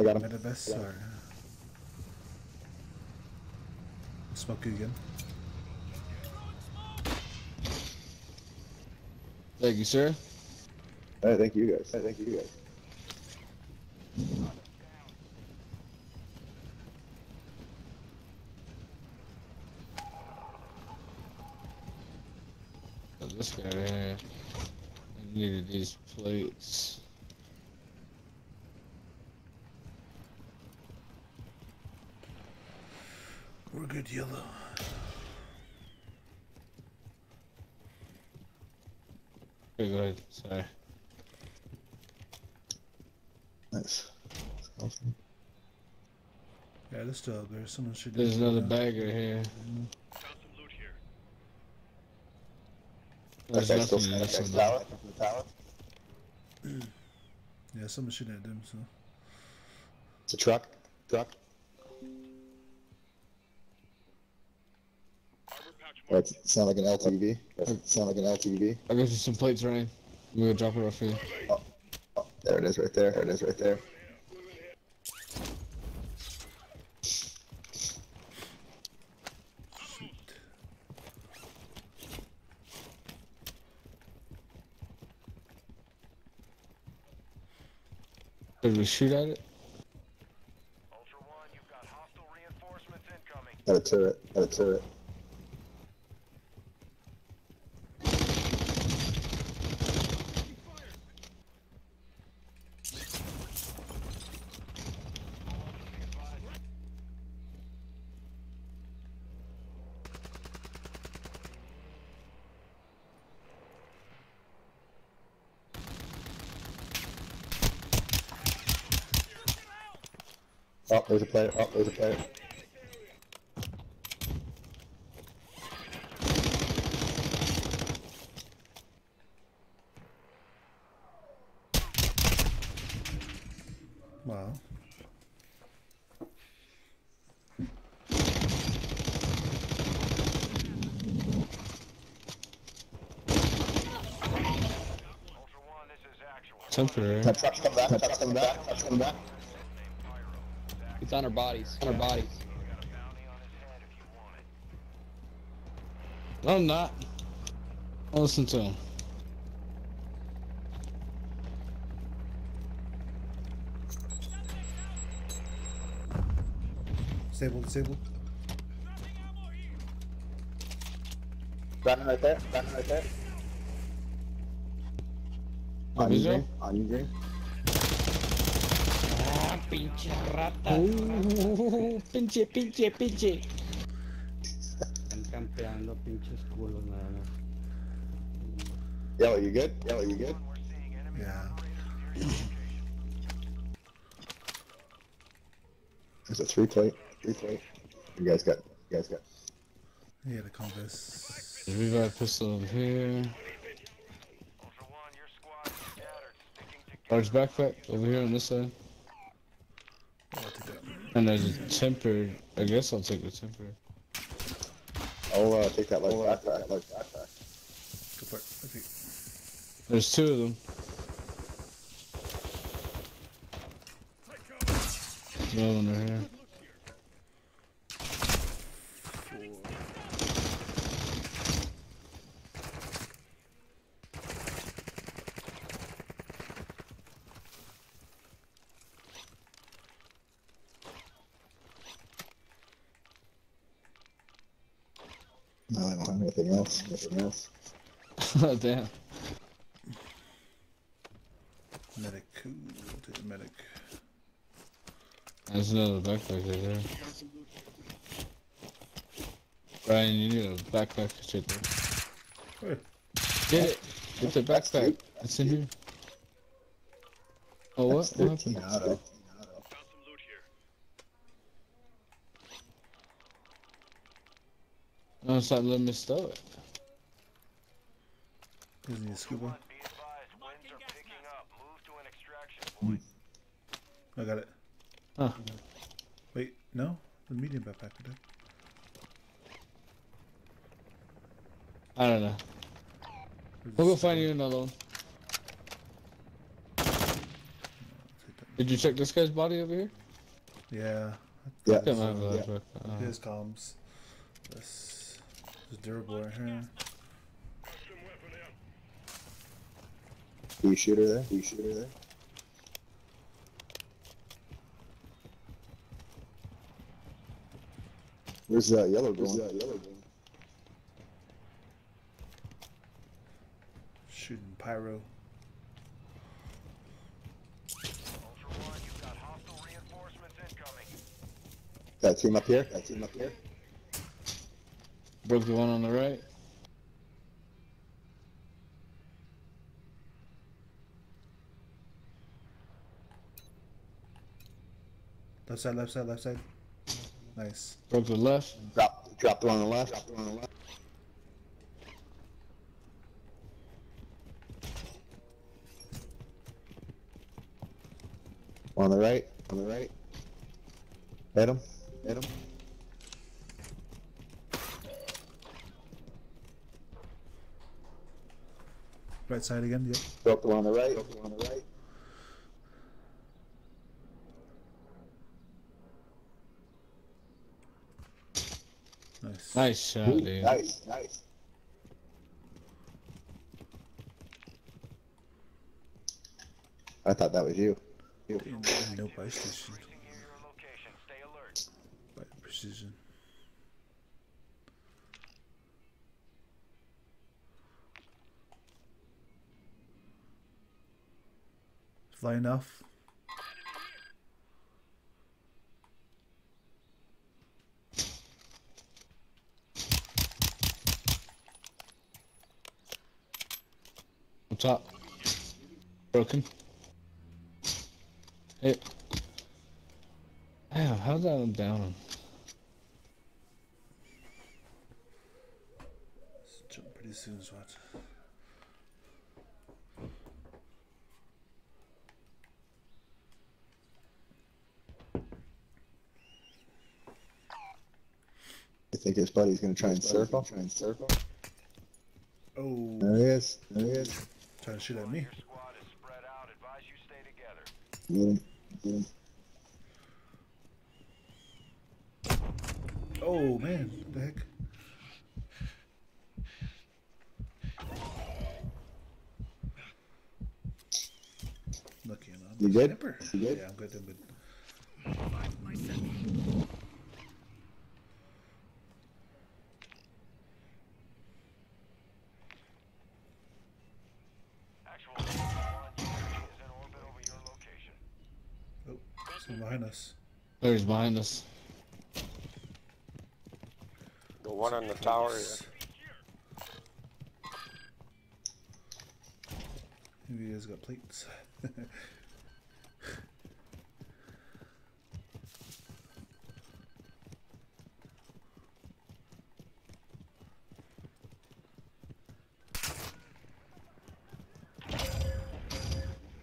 I got him. At the best, Yeah. or smoke you again. thank you, sir. Hey, thank you guys. Hey, thank you guys. This guy here. I needed these plates. We're good, yellow. Okay, go ahead. Sorry. Nice. Awesome. Yeah, let's still there. Someone should. There's do another that. bag right here. There's That guy's still nothing in standing this next one. to the tower. The tower. (clears throat) Yeah, someone shooting at them. So It's a truck. Truck. That sound like an LTV. That sound like an LTV. I got you some plates, Ryan. I'm gonna drop it off here. Oh, oh, there it is, right there. There it is, right there. Did we shoot at it? Got a turret. Got a turret. There's a player. Oh, there's a player. wow. Temporary. That truck's coming back. That truck's coming back. Truck's coming back. It's on our bodies. On our bodies. No, I'm not. I'll listen to him. Disabled, disabled. Brandon right there. Brandon right there. On you, Visual? Green. On you, Green. Pinche rata. Oh, pinche, pinche, pinche. Están campeando pinches culos nada más. Yellow, you good? Yellow, you good? Yeah. There's a three plate. Three plate. You guys got. You guys got. Yeah, the compass. We got a pistol over here. Large backpack over here on this side. Oh, I'll take that. And there's a tempered. I guess I'll take the tempered. I'll uh, take that like backpack. Like backpack. Go for it. Okay. There's two of them. Another one right here. No, I don't have anything else. Anything else. Damn. Medic. Ooh, take the medic. There's another backpack right there. Brian, you need a backpack shit there. Where? Get it! Get the backpack. It's in here. Oh, what? That's What 13 happened? auto. No, it's not letting me stow it. Doesn't need a scuba. Be advised, winds are picking up. Move to an extraction hmm. point. I got it. Huh. Wait, no? The medium backpack did. I don't know. We'll go find you another one. Did you check this guy's body over here? Yeah. Yeah. That might Yeah. Here's comms. This is durable right here. Do you shoot her there? Do you shoot her there? Where's that yellow going? Where's that yellow going? Shooting pyro. Ultra One, you've got hostile reinforcements incoming. That team up here? That team up here? broke the one on the right. Left side, left side, left side. Nice. Broke the left. Drop, drop the on the left. Drop the on the left. On the right. On the right. Hit him. Hit him. Right side again, yep. Broke the on the right. Broke the on the right. Nice. Nice shot, Ooh, dude. Nice, nice. I thought that was you. Damn, no buy station. Increasing near your. Stay alert. By precision. Flying off. On top. Broken. Hey. Damn, how's that one down? Jump pretty soon, watch. I think his buddy's gonna try and circle. Try and circle. Oh, There he is. There he is. Trying to shoot at me. Your squad is spread out. Advise you stay together. Get him. Get him. Oh man, what the heck? Lucky enough. You good? Sniper. You good? Yeah, I'm good. I'm good. Actual Ultra One, UAV is in orbit over your location. Oh, someone behind us. There he's behind us. The one on the tower. Yes. Maybe he has got plates. (laughs)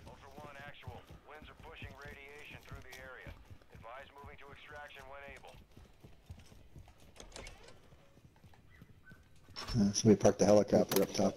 Ultra One, actual. Winds are pushing radiation through the area. Advise moving to extraction when able. Uh, somebody parked the helicopter up top.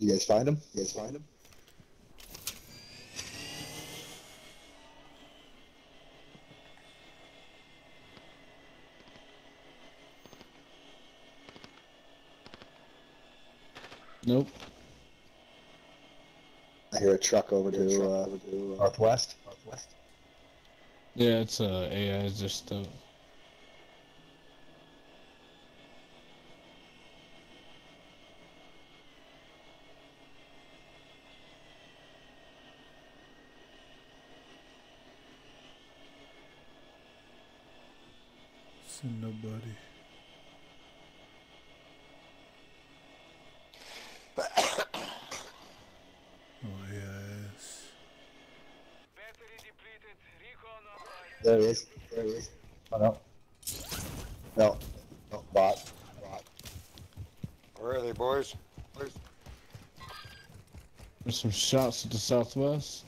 You guys find him? You guys find him? Nope. I hear a truck over to uh, northwest. Northwest. Yeah, it's uh AI just uh See nobody. Oh, yes. There he is. There he is. Oh no. No. No. Bot. Bot. Where are they, boys? Where's... there's some shots to the southwest.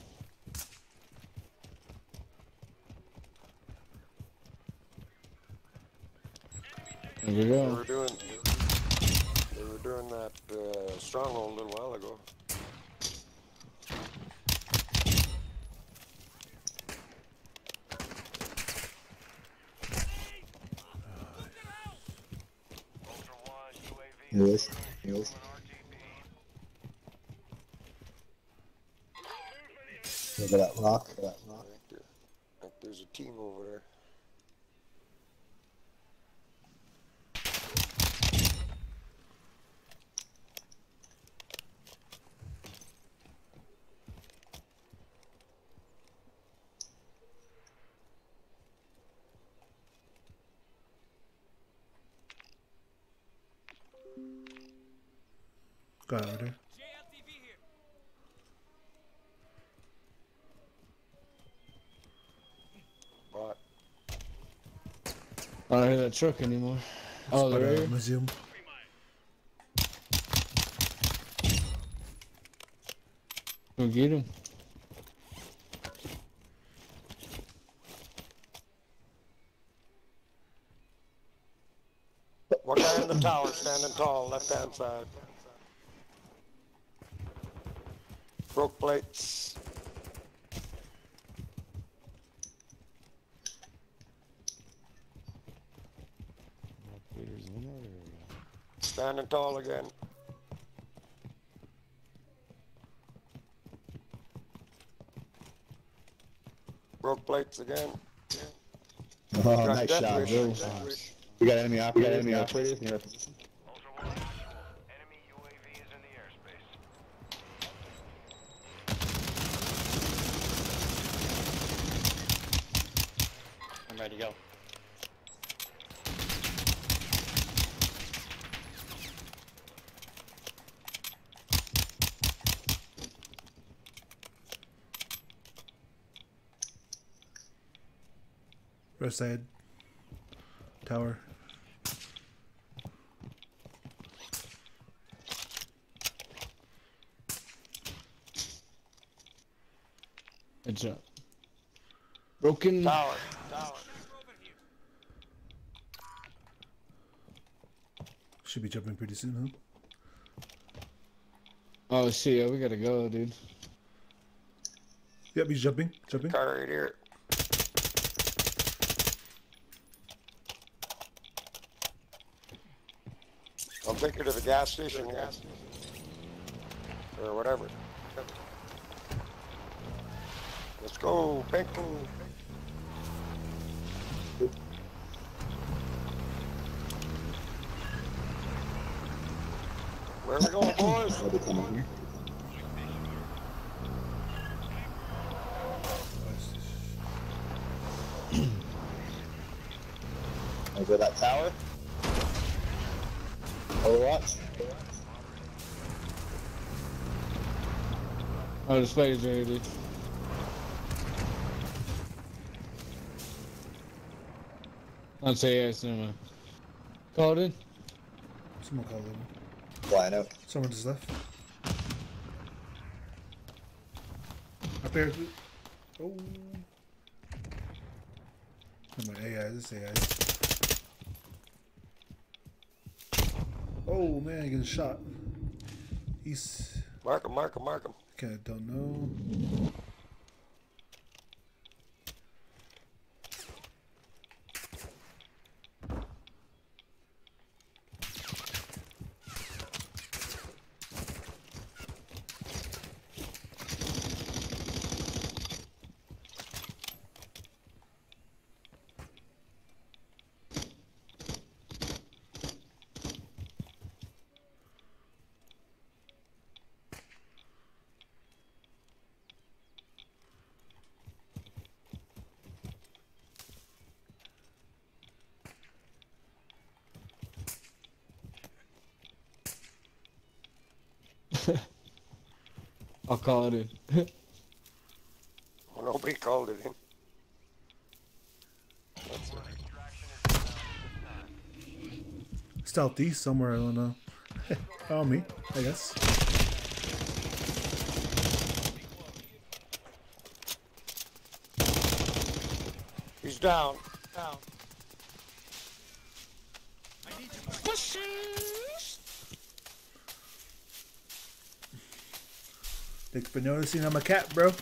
There we They go. were doing. They were doing that uh, stronghold a little while ago. Here he is. Here he is. Look at that rock. Look at that rock. I think, there, I think there's a team over there. Got over there. Bot. I don't hear that truck anymore. Oh, Spot there a he is. museum. Go get him. One guy in the tower standing tall, left hand side. Broke plates. Standing tall again. Broke plates again. Oh, Got nice shot, wish. Bill. We got enemy operators. We got enemy operators in your position. I'm ready to go. Right side. Tower. Good job. Broken. Tower. Tower. Should be jumping pretty soon, huh? Oh shit, yeah, we gotta go, dude. Yep, he's jumping. Jumping. Car right here. Take her to the gas station here. Or whatever. Let's go, Pinko. Where are we going, boys? I'll be coming here. Over that tower. Overwatch. Oh, the spider's ready, dude. I'd say yes, never mind. Called in? Someone called him. Flying out. Someone just left. Up there. Oh. Come on, AI. This AI. Oh man, getting shot. He's. Mark him, mark him, mark him. Okay, I don't know. I'll call it in. Well, nobody called it in. That's Southeast somewhere, I don't know. (laughs) Found me, I guess. He's down. Thanks for noticing I'm a cat, bro.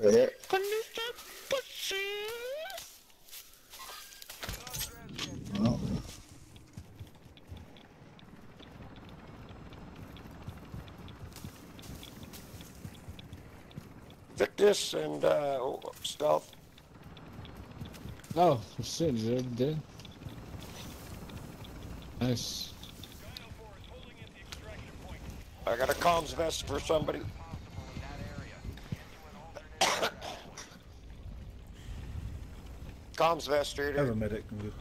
Right here. Oh. Victus and uh, oh, stealth. Oh, shit, is it already dead? Nice. I got a comms vest for somebody. comms vest, I have a medic. I'm good.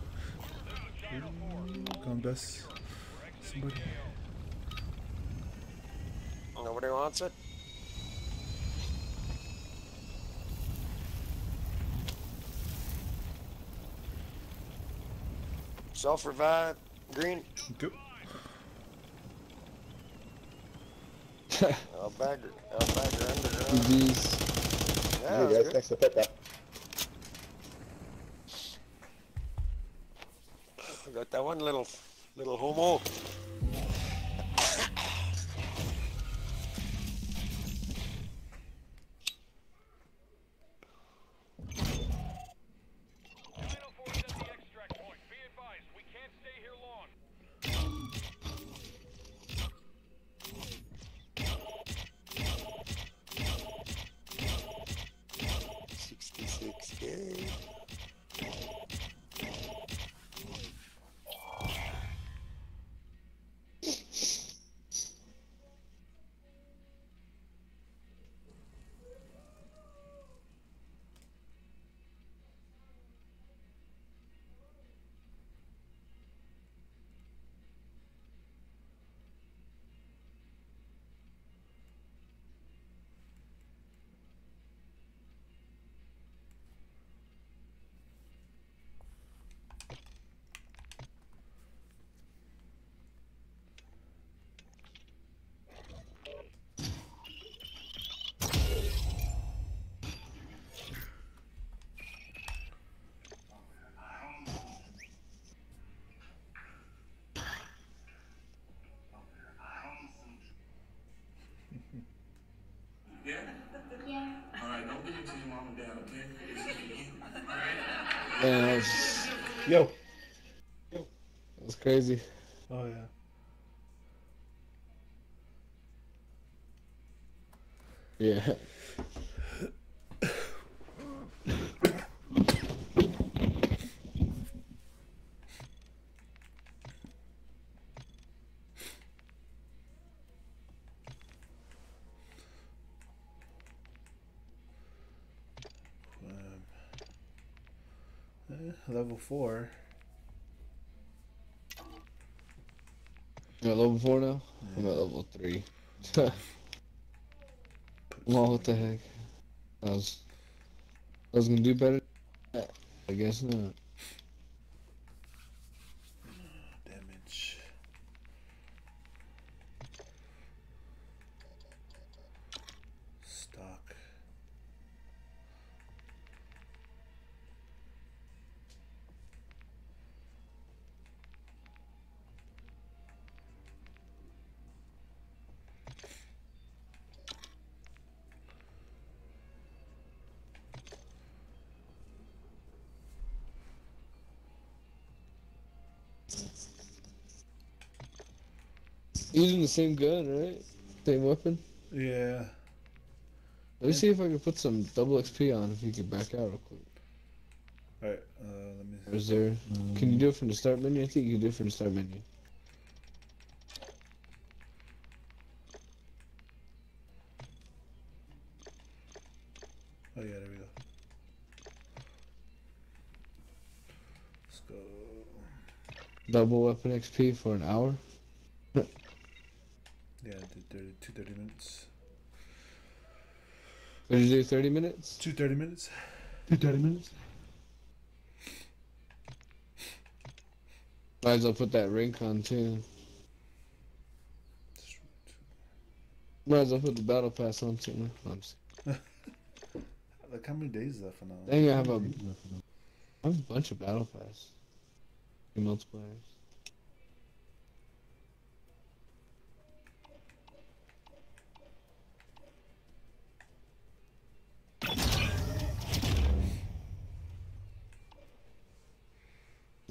Come dust. Somebody. Nobody wants it. Self revive. Green. Go. (laughs) I'll bag her. I'll bag her underground. GG's. Yeah, Hey guys, thanks for pickup. Yo. that was crazy. Oh yeah. Yeah. Um, eh, level four. You at level 4 now? I'm at level 3. (laughs) well, what the heck? I was, I was gonna do better. I guess not. Same gun, right? Same weapon? Yeah. Let me see if I can put some double XP on if you can back out real quick. Alright, uh, let me. Or is there. Can you do it from the start menu? I think you can do it from the start menu. Oh yeah, there we go. Let's go. Double weapon XP for an hour? (laughs) Yeah, 30, two 30 minutes. What did you do? Thirty minutes. Two 30 minutes. Two 30 minutes? Might as well put that rink on too. Might as well put the battle pass on too. I'm just- (laughs) Like, how many days left on that? Dang, I have a, I have a bunch of battle pass. Two multipliers.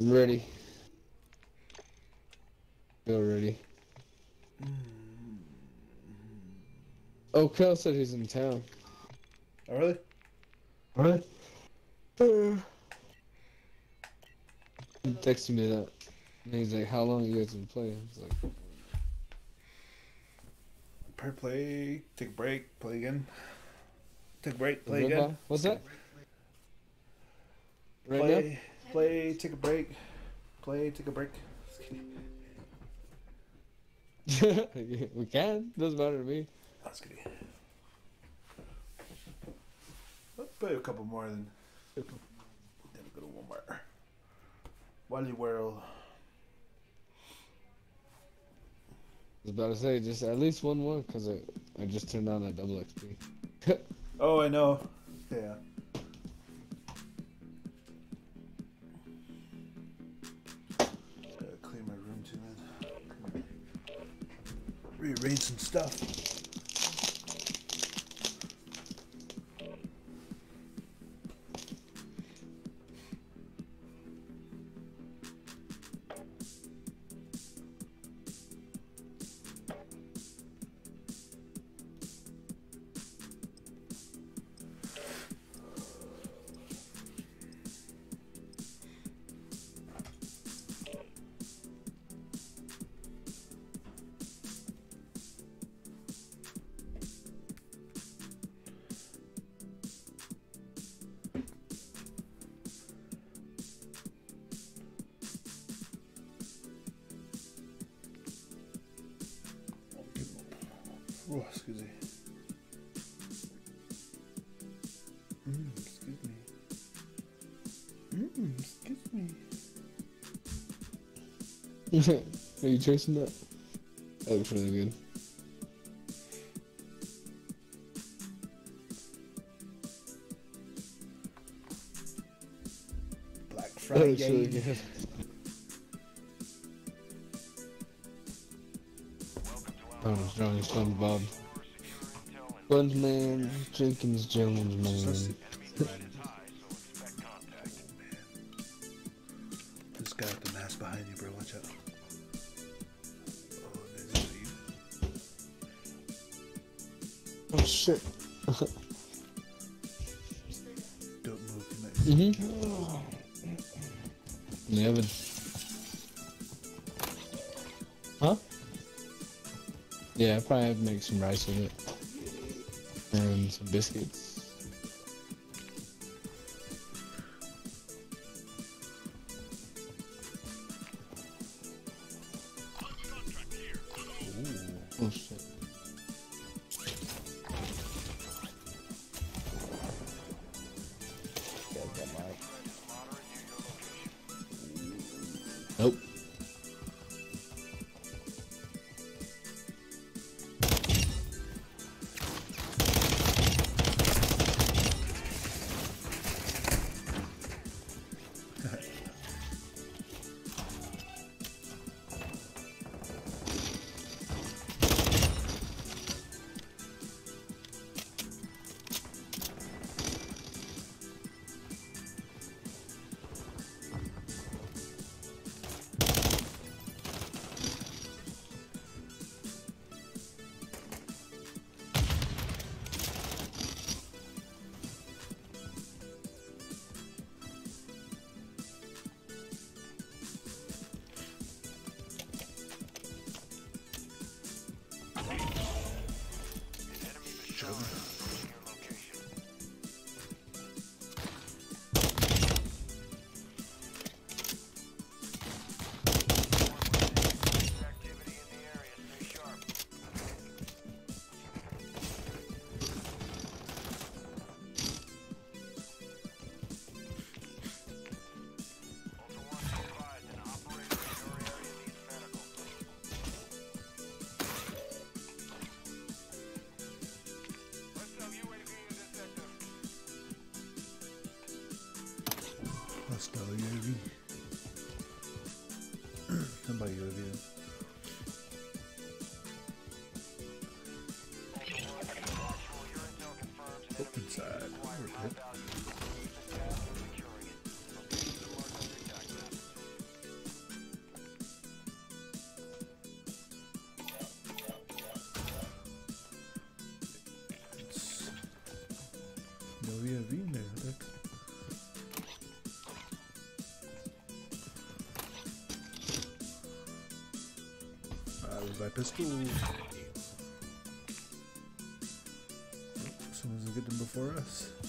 I'm ready. Feel ready. Mm-hmm. Oh, Kel said he's in town. Oh, really? Really? Uh. He texted me that. And he's like, how long you guys been playing? It's like, Per play, take a break, play again. Take a break, play again. What's that? Right play, play, take a break. Play, take a break. (laughs) we can. Doesn't matter to me. That's good. Let's play a couple more then. Then go to Walmart. Wally World. I was about to say, just at least one more, because I, I just turned on that double XP. (laughs) Oh, I know. Yeah. Rearrange some stuff. Are you chasing that? Oh, oh, that looks really good. Black That looks really Friday. good. Oh, strong SpongeBob. SpongeMan, Jenkins Jones, man. (laughs) probably make some rice with it. And some biscuits. Pistol. Someone's gonna them before us.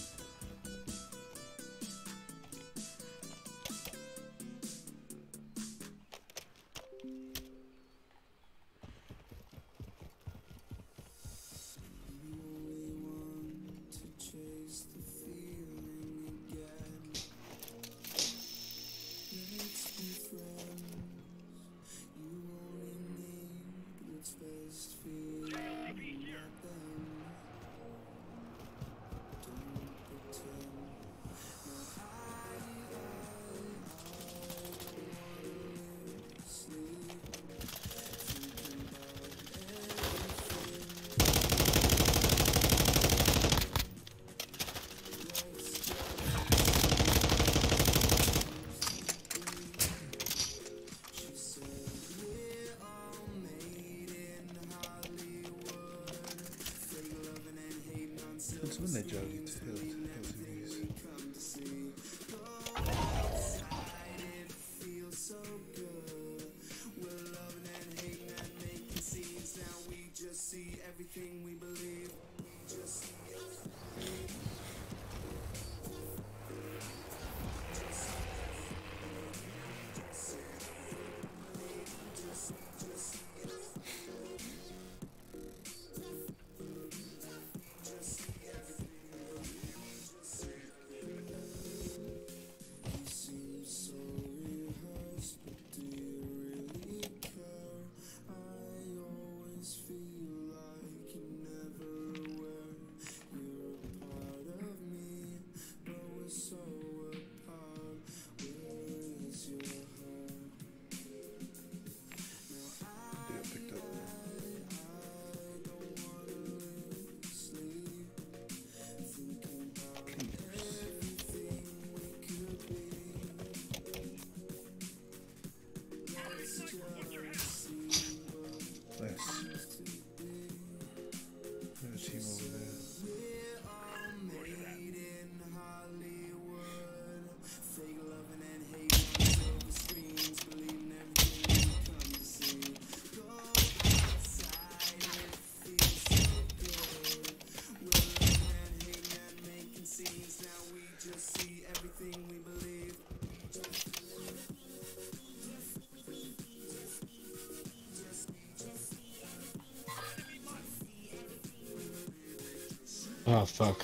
Oh fuck.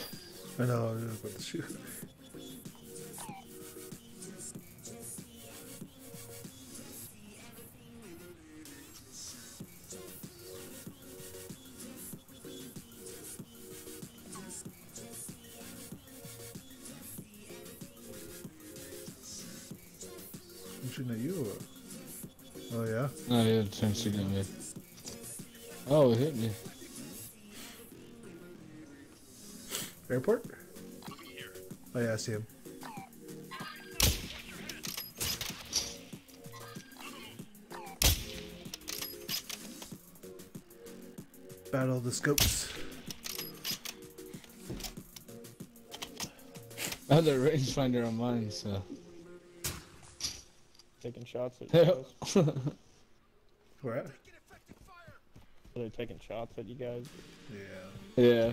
I know, I was about to shoot. At you or? Oh yeah? Oh yeah, the chance to get me. Oh, it hit me. Airport? Oh yeah, I see him. Battle the scopes. I had the rangefinder on mine, so. Taking shots at Yeah. (laughs) you guys. Where at? Are they taking shots at you guys? Yeah. Yeah.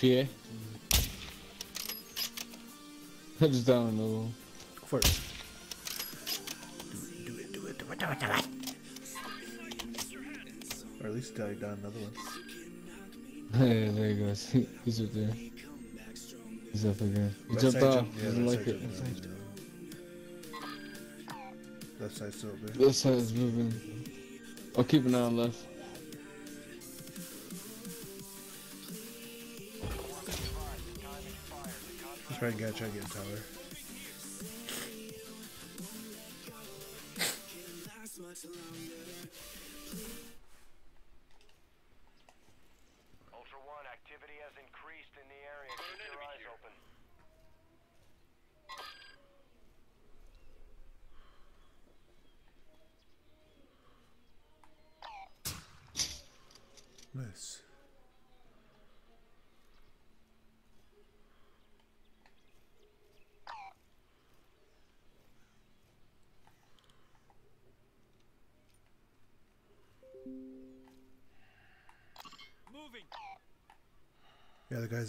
PA. I just down the wall. For it. Do it, do it, do it, do it, do it. Or at least died down another one. (laughs) Yeah, there he goes. He's up there. He's up again. He Left jumped off. jump- yeah, Doesn't like it. jump, yeah. Left side still there. Left side's moving. I'll keep an eye on left. Try and get, try and get in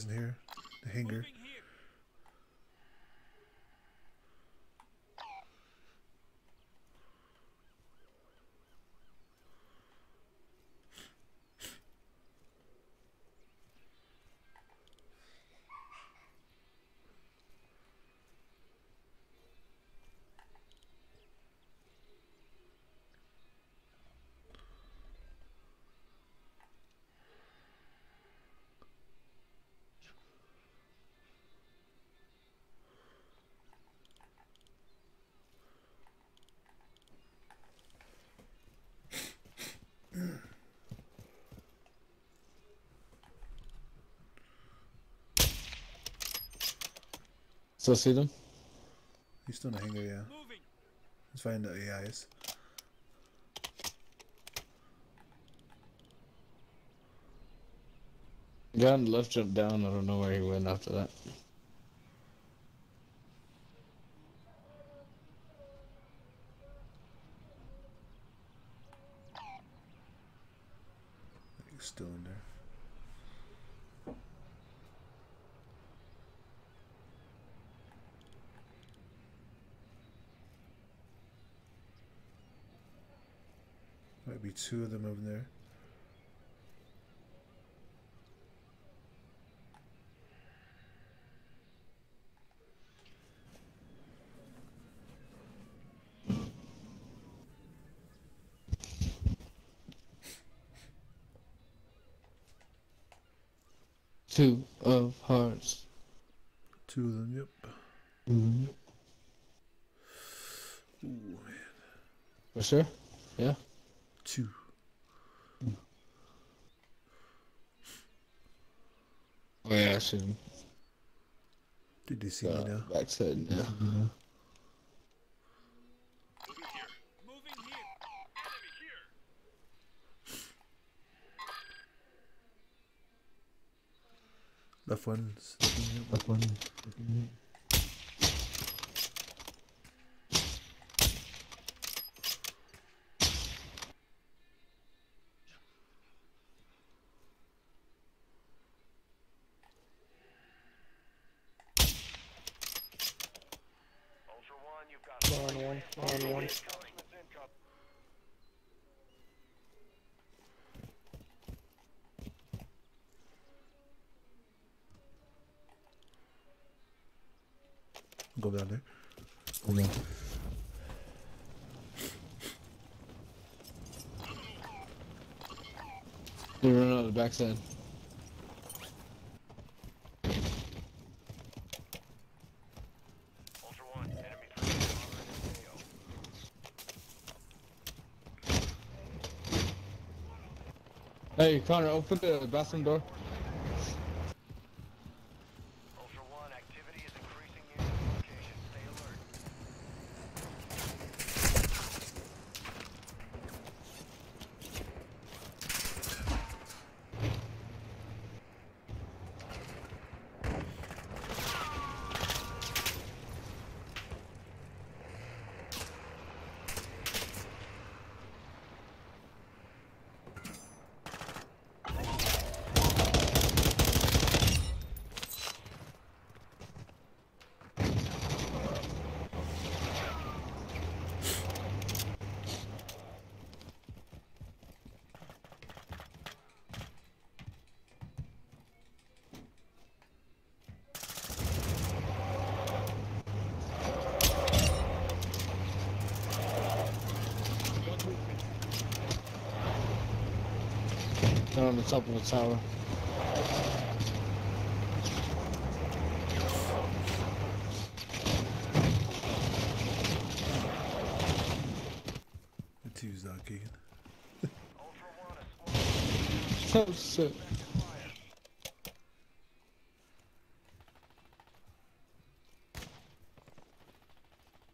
guy's in here. The hangar. Still see them? He's still in the hangar, yeah. He's fighting the AIs. Guy on the left jumped down. I don't know where he went after that. He's still in there. Might be two of them over there. Two of hearts. Two of them, yep. Mm-hmm. Ooh, man. For sure? Yeah. Two. Yeah, I see him. Did you see Uh, me now? Backside, yeah. Left one's. Left one. Ultra One, you've got On one, on one. reinforcements incoming. Go down there. Okay. They run out of the backside. Hey, Connor, open the bathroom door. The top of the tower. The two's not kicking. Oh shit.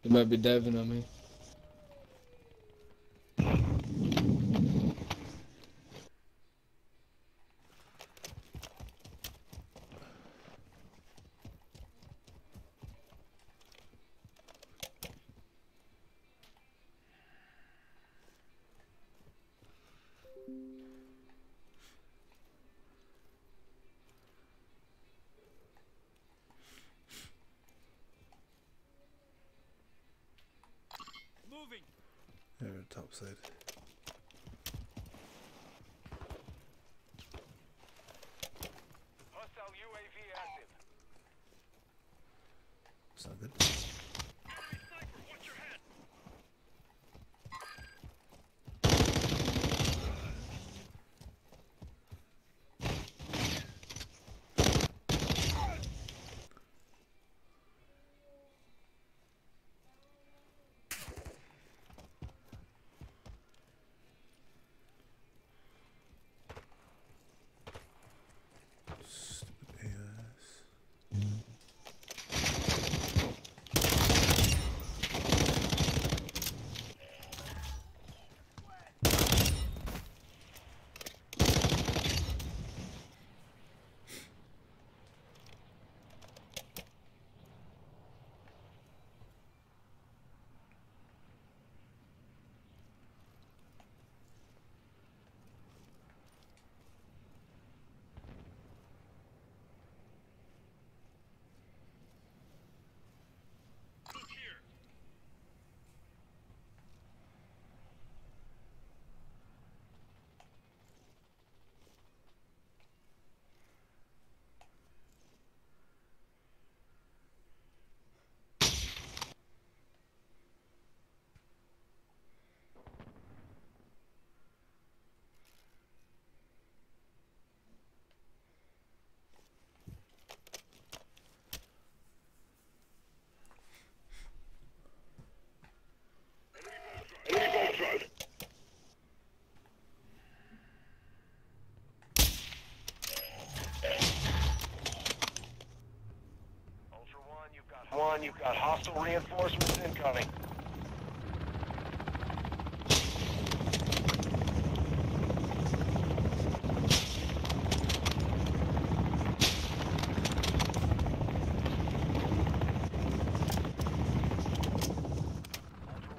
They might be diving on me. Hostile reinforcements incoming. Ultra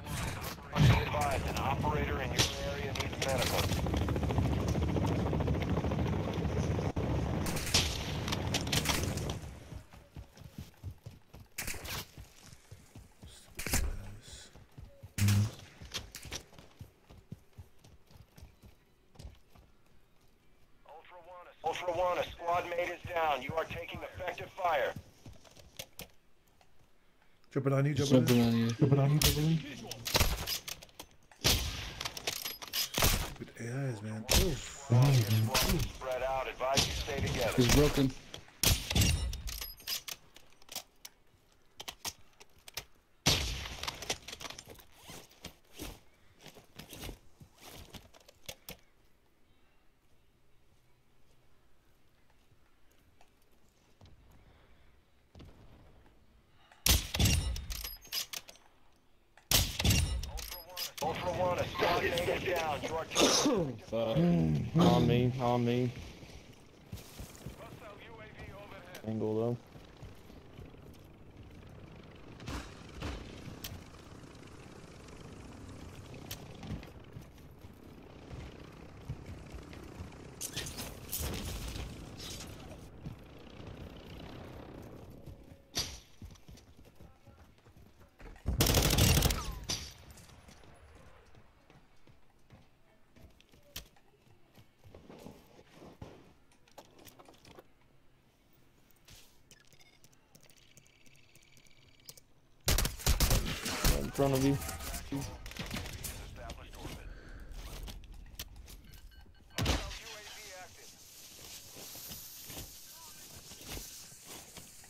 One, be advised, an operator in your area needs medical. Ultra One, a- One, a squad mate is down. You are taking effective fire. Jumping on you, jumping, Jumping on on you. Jumping on you, jumping on you. Stupid AIs, man. Oof. Spread out. Advise you stay together. He's broken. Front of you.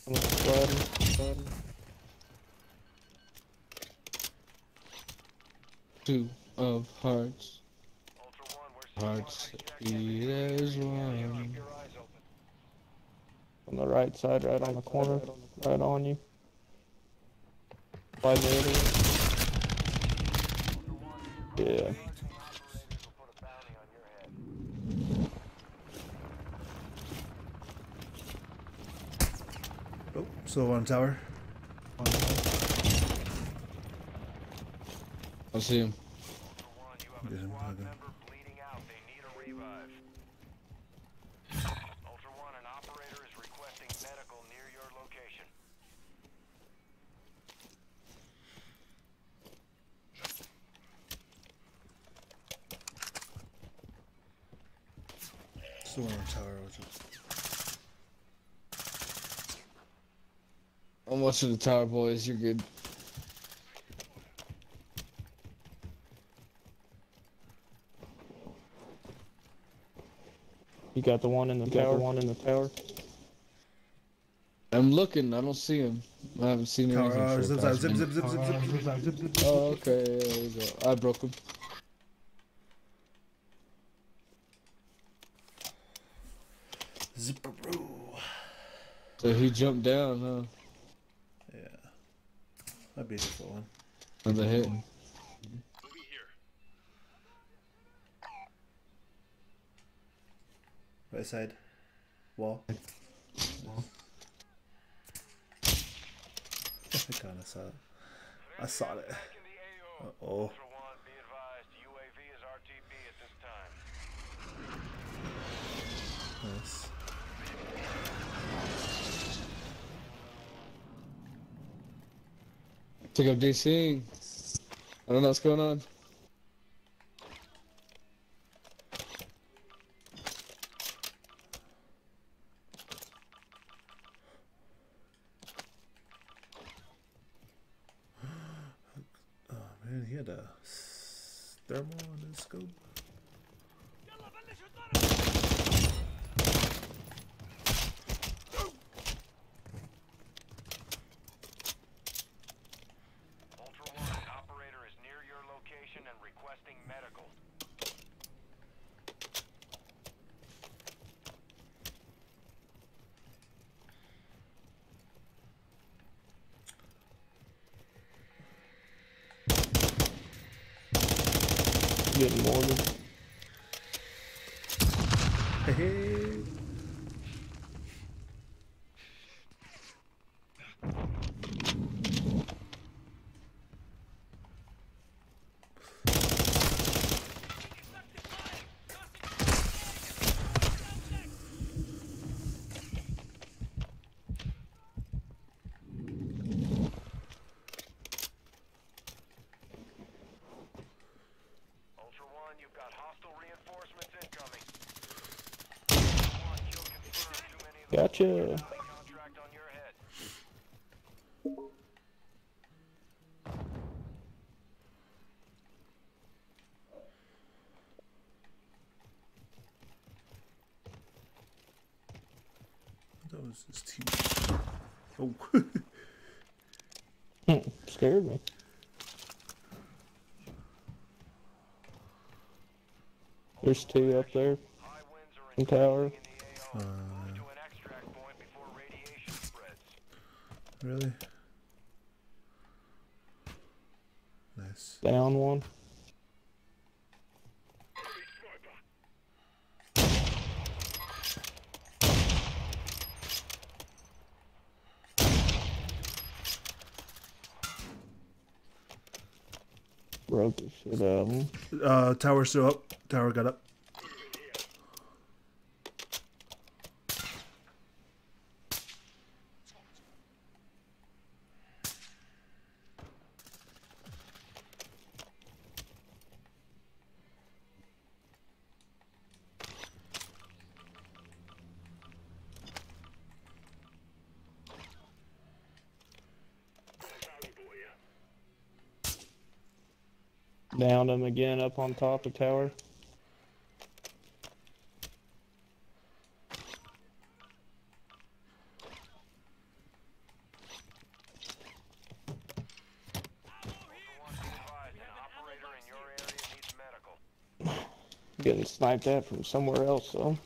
On the squad, squad. Two of hearts. Hearts beat as one. On the right side, right on the corner, right on you. By the Yeah. Oh, so on tower. I see him. Get him, hug him. Ultra One, an operator is requesting medical near your location. Still one on tower. Watch it. I'm the tower, boys. You're good. You got the one in the tower. one in the tower. I'm looking. I don't see him. I haven't seen Tower, anything. uh, for zip, the zap, past zip, zip, zip, zip, zip, zip, zip, zip, zip, zip. Oh, okay. There you go. I broke him. Zipperoo. So he jumped down, huh? Yeah. That'd be a difficult one. Another hit. Right side. Wall. (laughs) I kinda saw it. I saw it. Uh oh. Nice. Take up DC. I don't know what's going on. Good morning. Hey. That was his team. Oh. (laughs) Scared me. There's two up there. In tower. Uh, really? Nice. Down one. Should, um... Uh, tower's still up. Tower got up. Up on top of tower. Getting sniped at from somewhere else though.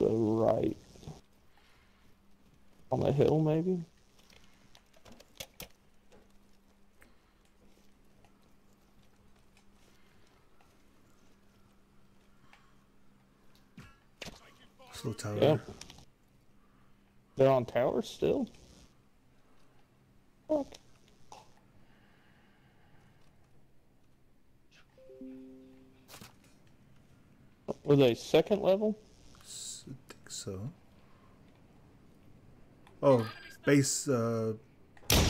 The right. On the hill maybe? Slow tower. Yep. They're on tower still? Fuck. Were they second level? S- I think so. Oh, base. Uh, right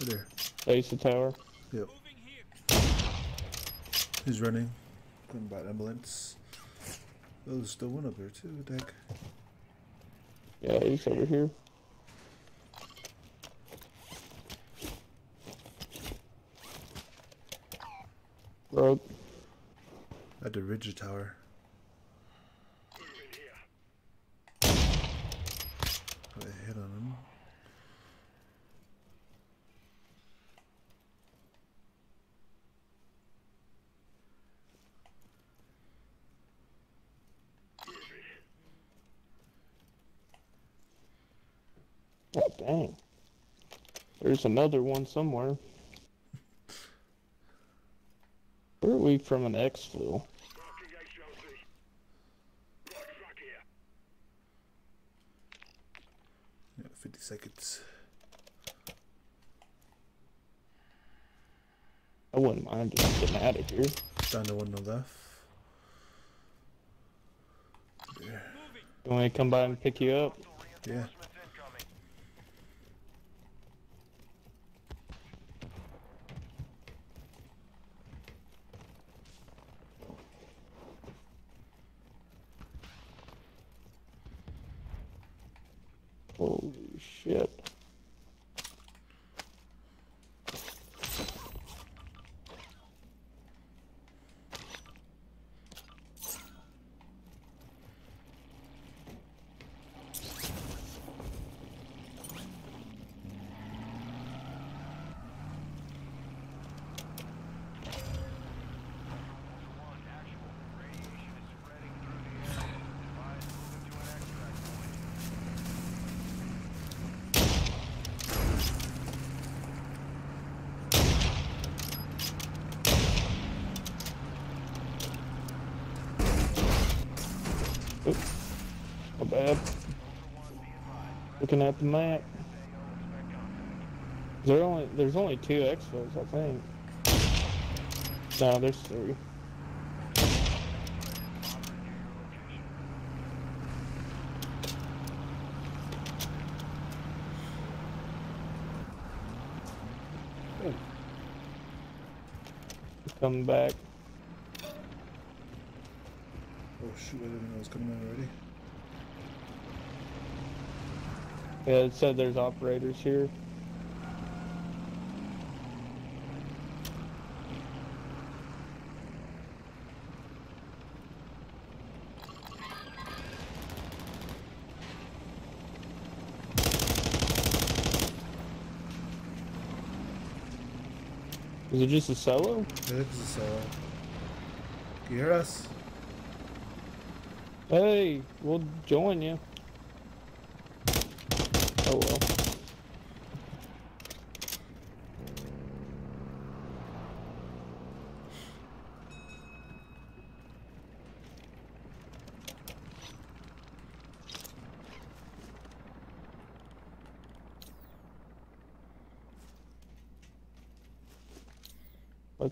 there. Base of tower? Yep. He's running. Going by ambulance. Oh, there's still one up there too, Deck. Yeah, he's over here. Rogue. At the Ridge Tower. Got a hit on him. Oh, dang. There's another one somewhere. Where are we from an exfil? Yeah, 50 seconds. I wouldn't mind just getting out of here. Down to one on the left. You want me to come by and pick you up? Yeah. Looking at the map. There only there's only two exfils, I think. No, there's three. Coming back. Oh shoot, I didn't know it was coming in already. Yeah, it said there's operators here. Is it just a solo? This is uh. Can you hear us? Hey, we'll join you. Oh well.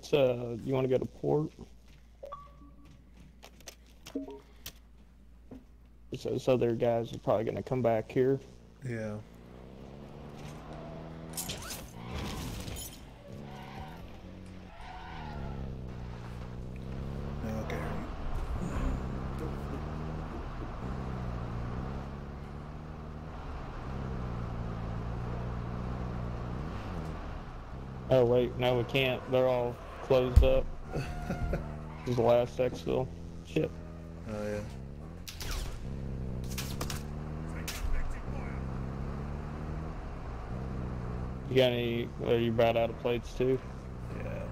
Let's uh you wanna go to port? So those other guys are probably gonna come back here. Yeah. Okay. Oh wait, no we can't. They're all closed up. this (laughs) is the last exfil. Shit. Oh yeah. You got any are you about out of plates too? Yeah.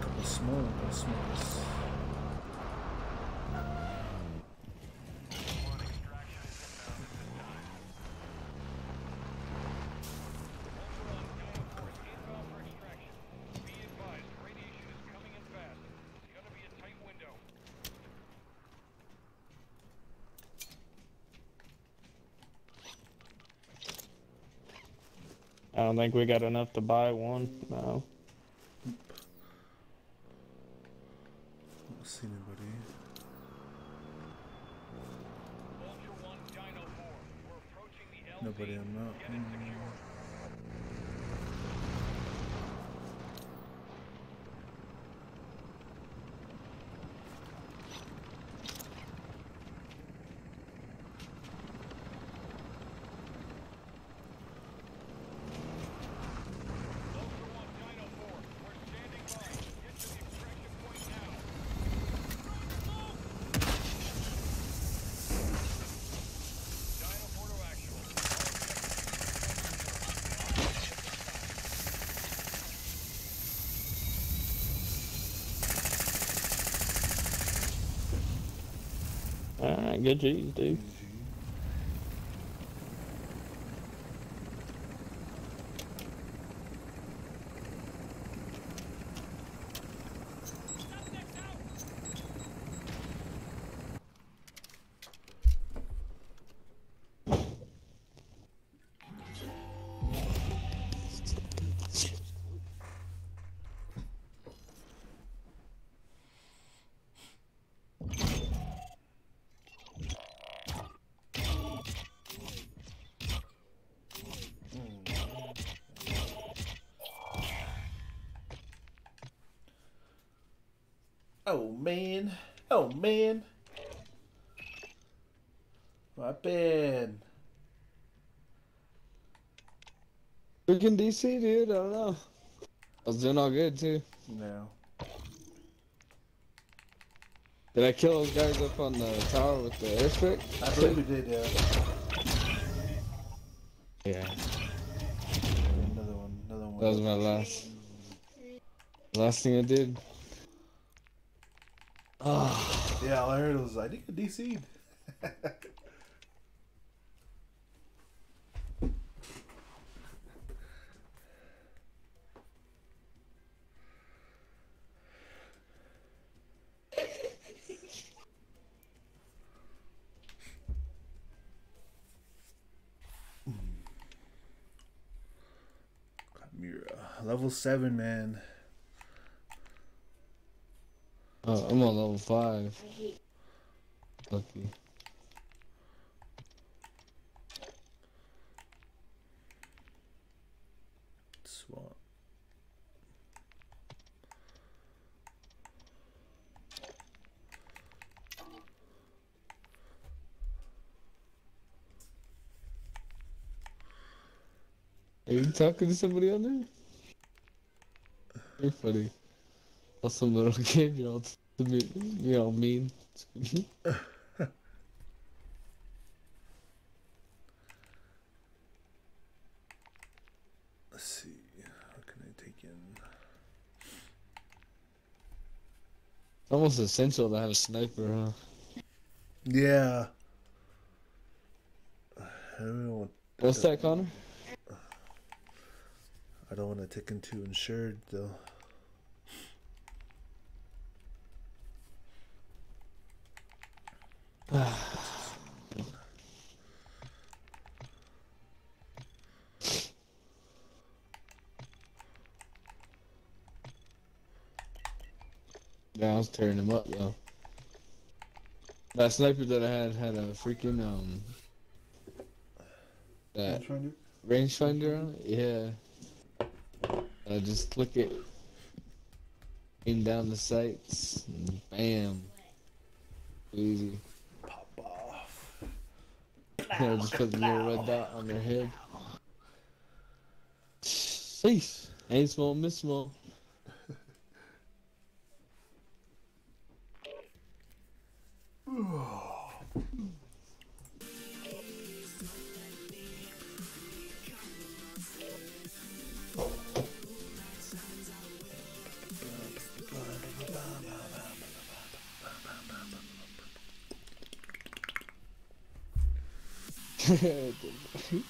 couple small, couple smalls. I don't think we got enough to buy one. No. Don't see anybody. Nobody on that. G's, dude. Oh man. Oh man. My bad. Freaking DC, dude. I don't know. I was doing all good too. No. Did I kill those guys up on the tower with the airstrike? I believe we did, yeah. Yeah. Another one. Another one. That was my last. Last thing I did. Ah. Yeah, all I heard was I think DC'd. Mira, level seven, man. Oh, I'm on level five. Lucky. Swamp. Are you talking to somebody on there? You're funny. Awesome little kid, you know, to be, you know, mean. Let's see. How can I take in? It's almost essential to have a sniper, huh? Yeah. I don't know what. What's that, Connor? I don't want to take into insured though. (sighs) Yeah, I was tearing him up though. That sniper that I had had a freaking um that Rangefinder? rangefinder on it. Yeah. I just click it, aim down the sights, and bam, easy. Off. Just put the little red dot on their head. Cease. Ain't small, miss small. Hey,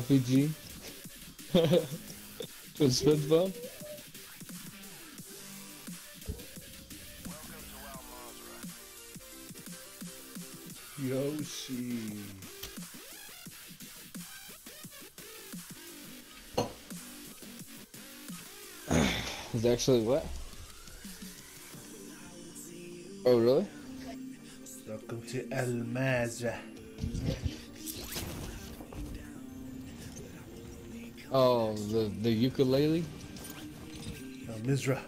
LPG? With SpongeBob? Yoshi. (sighs) Is actually what? Oh, really? Welcome to Al Mazrah. Oh, the the ukulele. Uh, Mizra.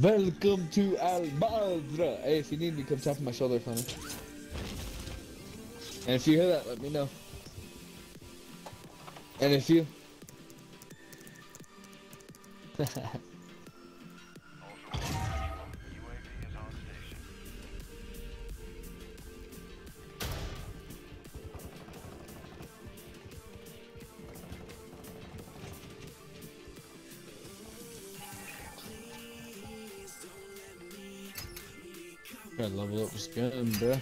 Welcome to Albadra. Hey, if you need me, come tap on my shoulder, Connor. And if you hear that, let me know. And if you. (laughs) bruh.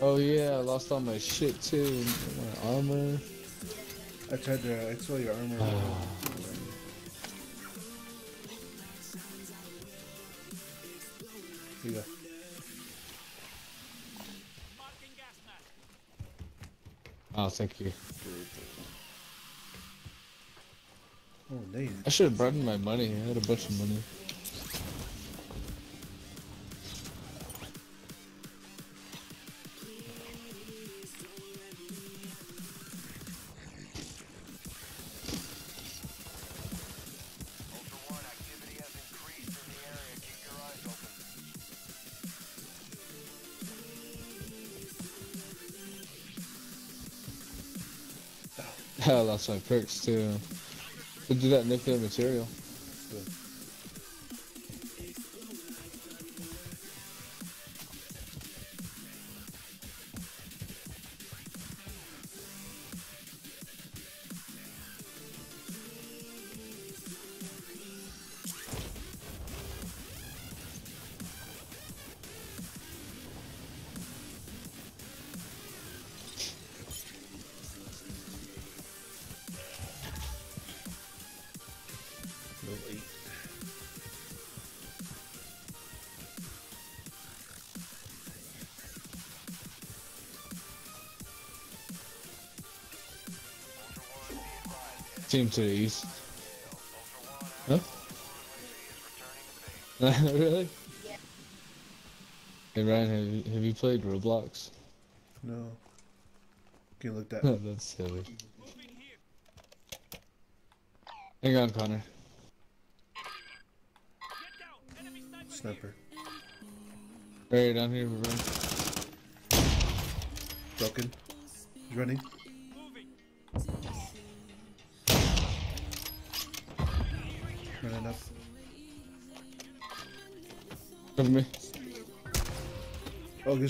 Oh yeah, I lost all my shit too. My armor. I tried to. I saw your armor. Here you go. Oh, thank you. Oh, nice. I should have brought in my money. I had a bunch of money. I lost my perks too. To do that nuclear material. Team to the east. Huh? (laughs) really? Yeah. Hey Ryan, have you, have you played Roblox? No. Can you look that? (laughs) That's silly. Hang on, Connor. Sniper. Right down here, we're running. Broken. He's running. Running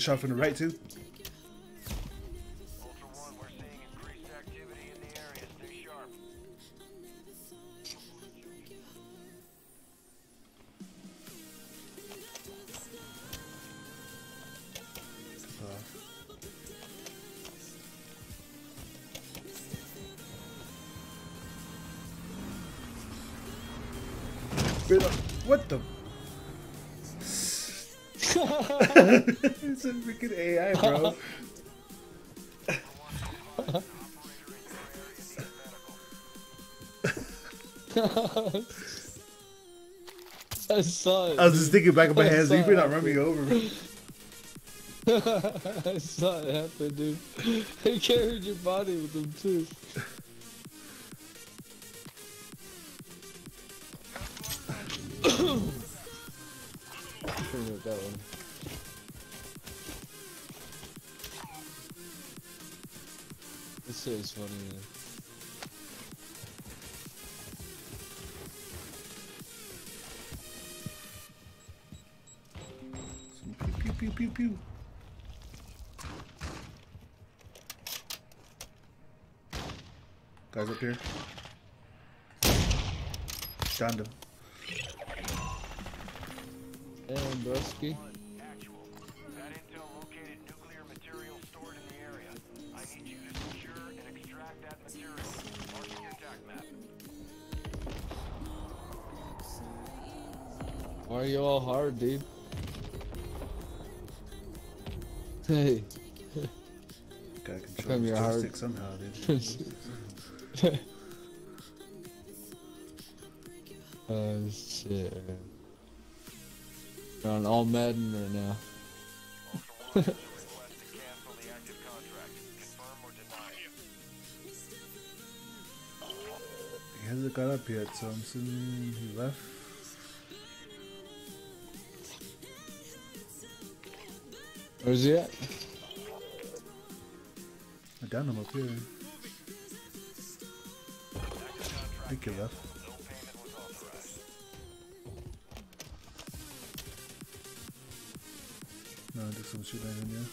The right too. I. I was just thinking back in my hands, you better not run me over. (laughs) I saw it happen, dude. He carried your body with him too. Bring that one. This is funny, man. And extract that material. Marking your attack map. Why are you all hard, dude? The you're hard? joystick somehow, dude. (laughs) Oh shit. You're on all Madden right now. (laughs) He hasn't got up yet, so I'm assuming he left. Oh, Where's he at? I down him up here. I think he. No, did some at him, yeah.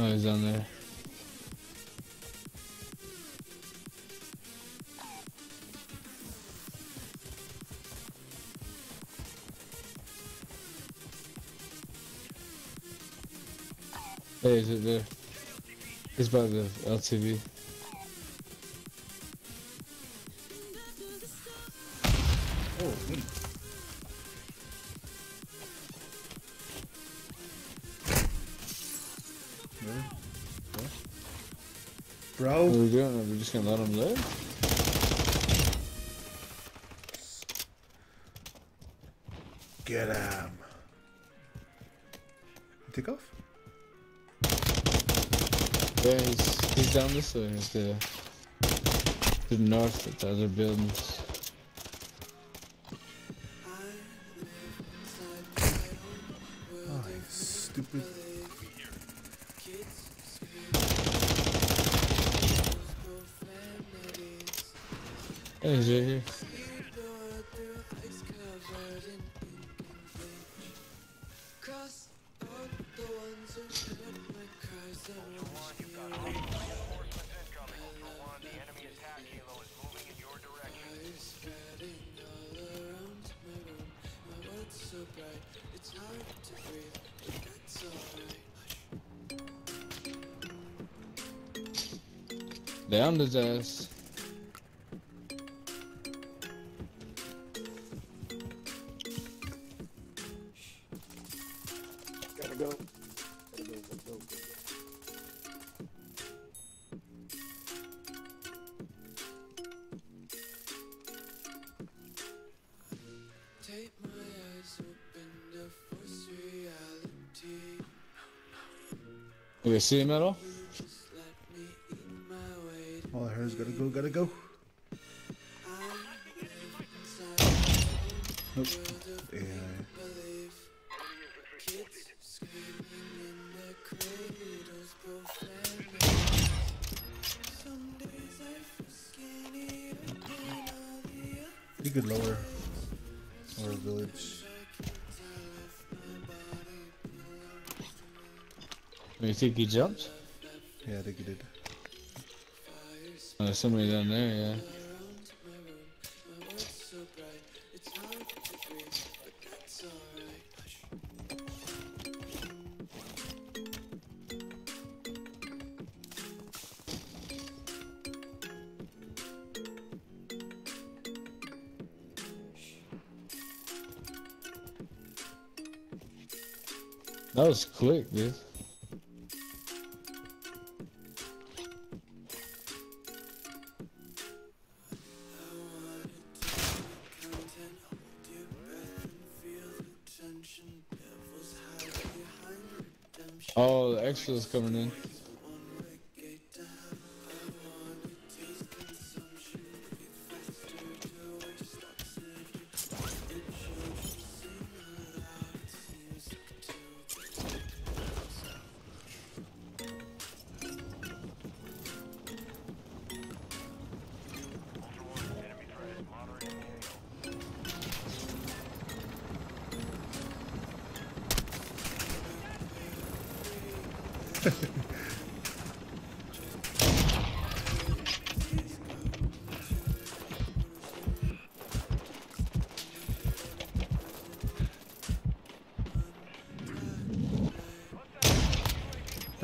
Oh, he's down there. Hey, is it there? He's by the LTV. Oh, me. What? Bro. What are we doing? Are we just gonna let him live? Get him. Take off? Yeah, he's, he's down this way. He's the, to the north at the other buildings. Oh, stupid. Hey, he's right here. Down his ass. Gotta go. Gotta go, gotta go. Take my eyes open to force reality. You see him at gotta go, gotta go. Nope. AI. You could lower or village. Do You think he jumped? Somebody down there, yeah. That was quick, dude. Coming in.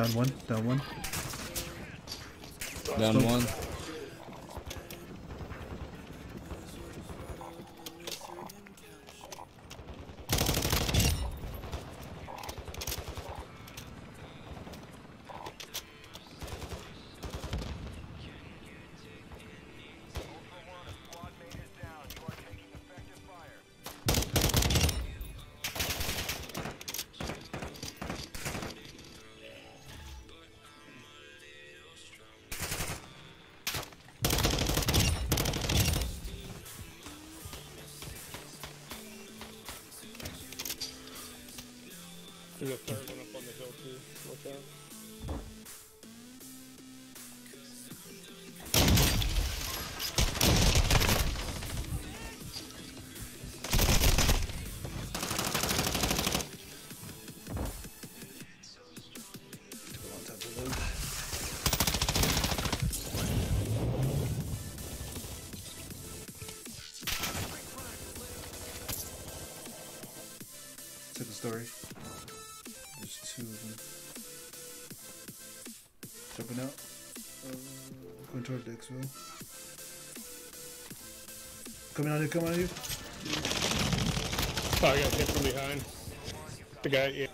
Down one, down one. Down one. Going toward Dixville. Coming on you, coming on you. Oh, I got hit from behind. The guy, yeah.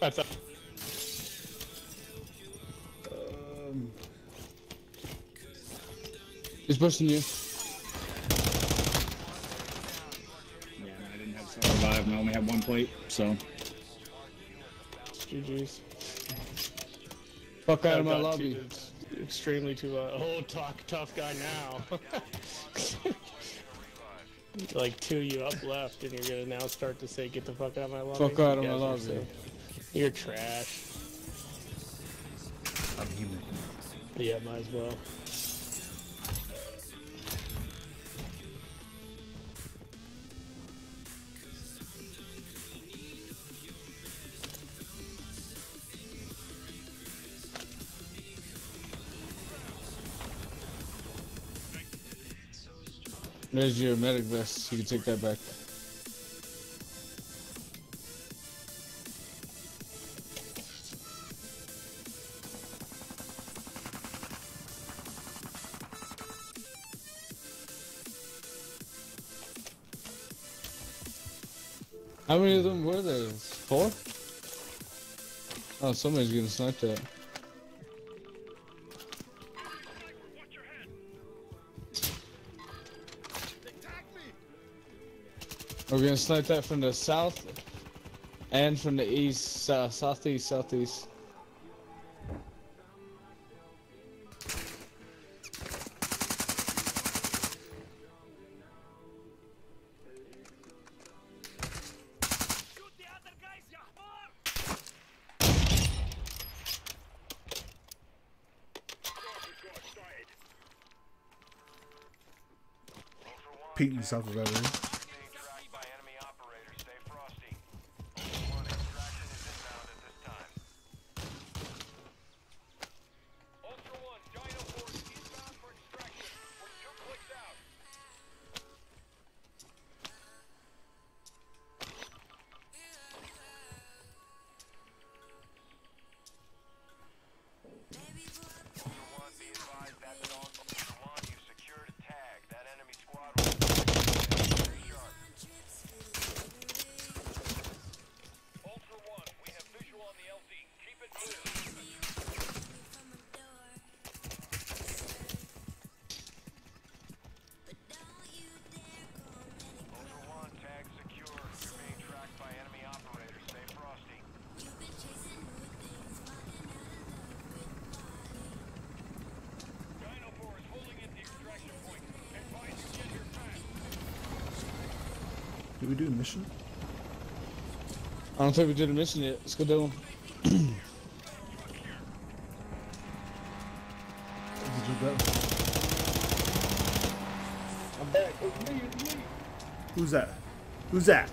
That's up. Um, He's pushing you. Yeah, I didn't have to survive, and I only had one plate, so. GG's. Fuck out of my I've lobby. two- it's extremely too loud. Oh, talk tough guy now. (laughs) like two you up left, and you're gonna now start to say, "Get the fuck out of my lobby." Fuck out of You my guys are lobby. so- You're trash. I'm human. Yeah, might as well. There's your medic vest. You can take that back. How many of them were there? Four? Oh, somebody's getting sniped at. We're gonna snipe that from the south and from the east, south, southeast, southeast. Pete yourself of everything. Don't think we did a mission yet. Let's go do one. Did you go? I'm back. Who's that? Who's that?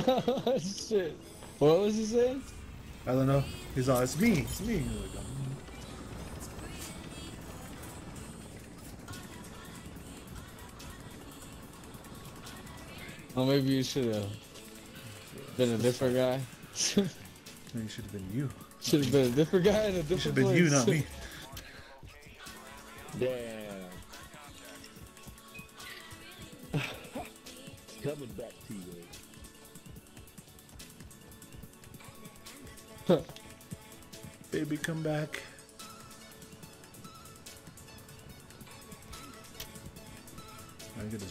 (laughs) Shit. What was he saying? I don't know. He's all, it's me, it's me. "Um, Oh, maybe you should have been a different guy. (laughs) Maybe it should have been you. Should have been a different guy in a different should have been you, not me. (laughs) Damn.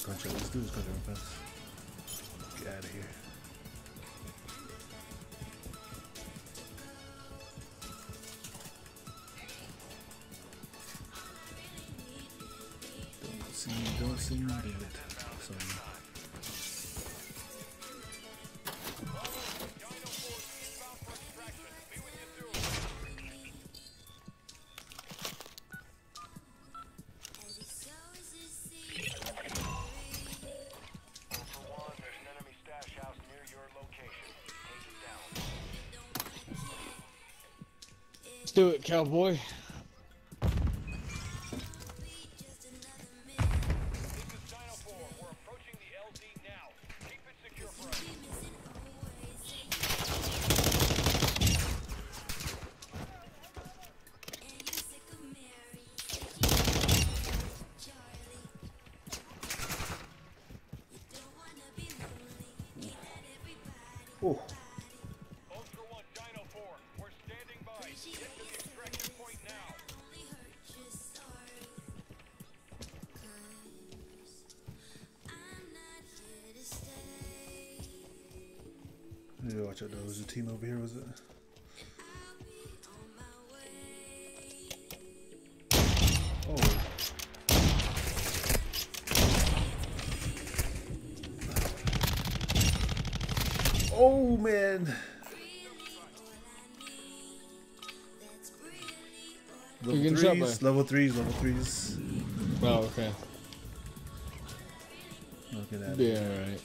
Let's do this contract real fast. Get out of here. Let's do it, cowboy. Team over here, was it? Oh. Oh, man. Level shot threes, by- level threes, level threes. Oh, okay. Looking at Yeah, it.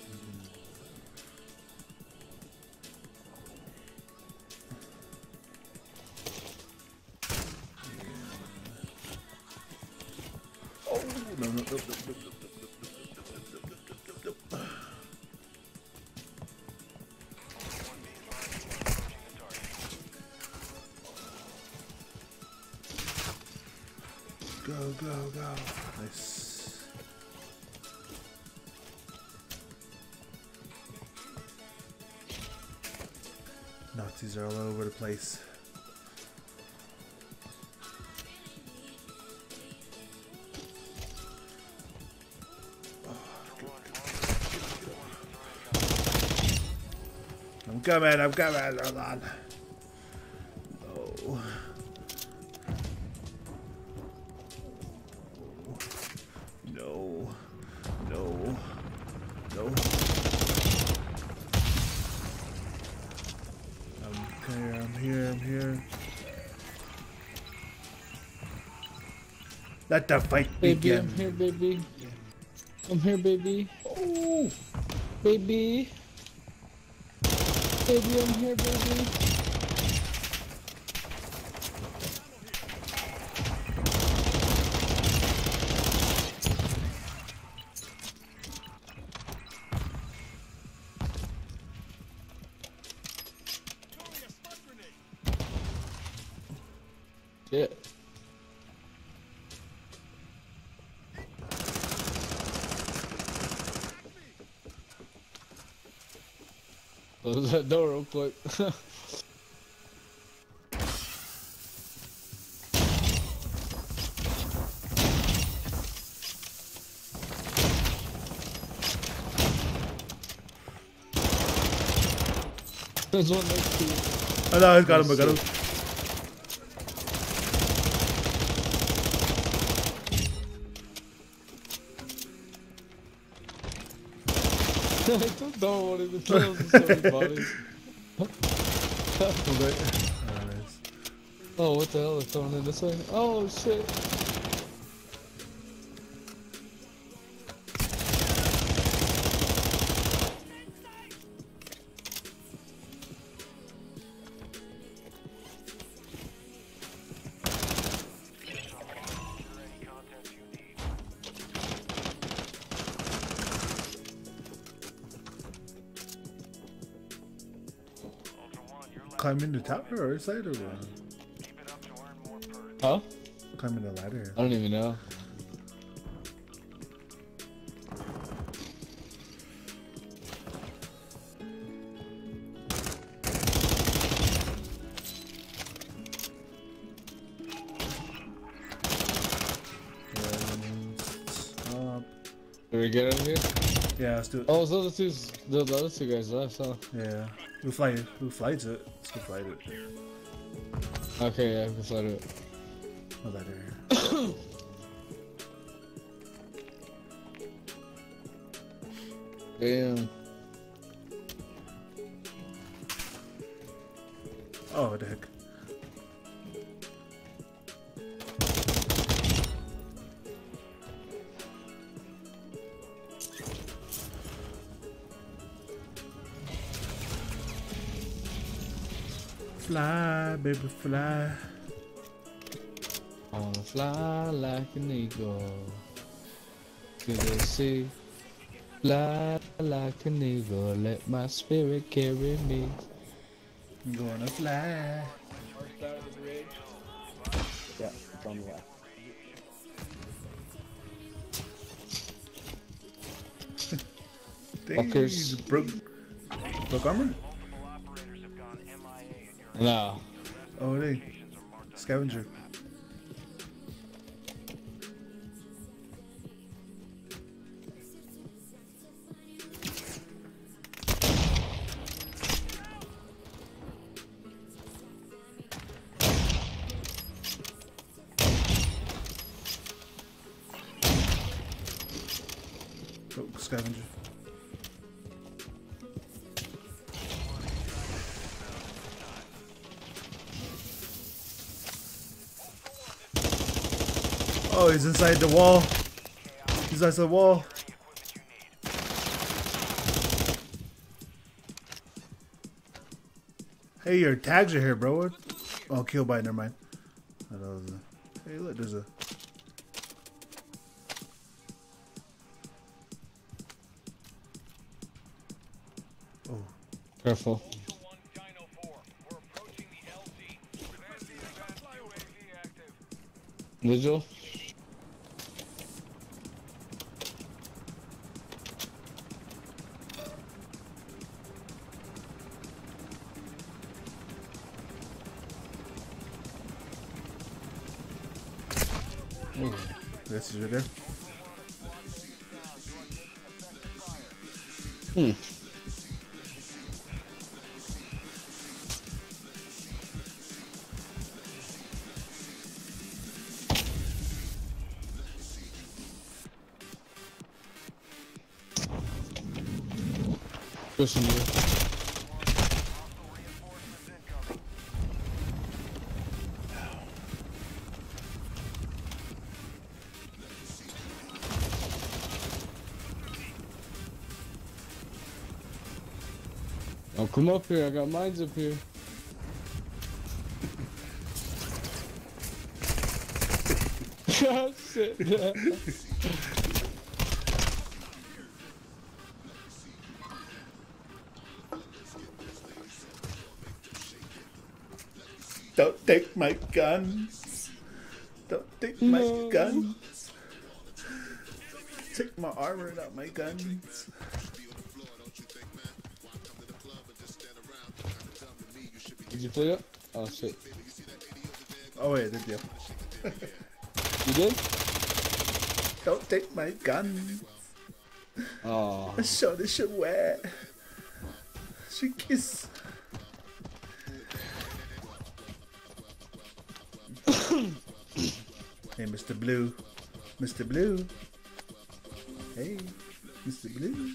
Coming, I'm coming, hold on. Oh. No. No. No. I'm here, I'm here, I'm here. Let the fight Baby, begin. I'm here, baby. I'm here, baby. Oh, baby stadium here, baby. That door real quick. There's one next to you. Oh no, I got him, I got him. (laughs) I don't know what it is. (laughs) Oh. Oh, what the hell? They're throwing in this way? Oh, shit. Climb in the tower or side or what? Huh? Climb in the ladder. I don't even know. Stop. Did we get out of here? Yeah, let's do it. Oh, those other two, the, the other two guys left, huh? Yeah. Who fly? Who flies it? Let's it. Okay, yeah, can fly it. My spirit carry me. I'm gonna fly. Yeah, it's on the left. Fuckers. Dang, Broke, broke armor? No. Oh, they. Scavenger. Oh, scavenger. Oh, he's inside the wall. He's inside the wall. Hey, your tags are here, bro. Oh, kill by. Never mind. Hey, look, there's a. Careful. Vigil? This is right there. You. Oh, come up here. I got mines up here. (laughs) shit. (laughs) take my guns. Don't take my No. guns. Take my armor, not my guns. Did you play up? Oh, shit. Oh wait, did you? You did? Don't take my guns. Oh. I saw this shit wet. She kiss. Blue. Mr. Blue. Hey, Mr. Blue.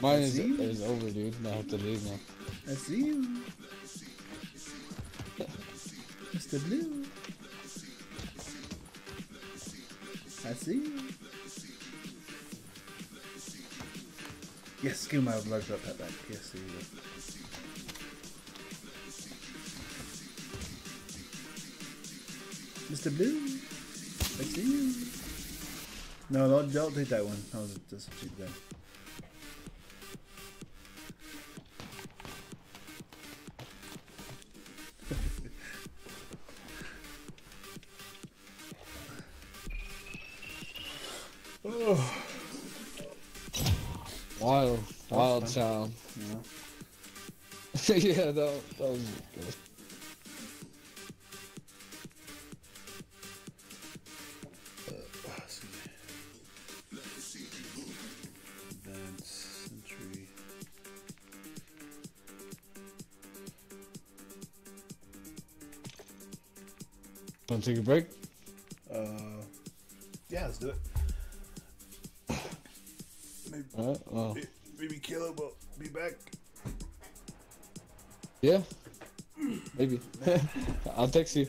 Mine is, is over, dude. I have to leave now. I see you. Mr. Blue. I see you. Yes, give my blood drop that back. Yes, there you go. Mr. Blue. I see you. No, don't, don't take that one. That was just a cheap. Oh. (laughs) Wild. Wild sound. Yeah. (laughs) yeah, that, that was good. take a break? Uh, yeah, let's do it. (coughs) Maybe, All right, well. maybe Caleb will be back. Yeah, maybe. (laughs) I'll text you.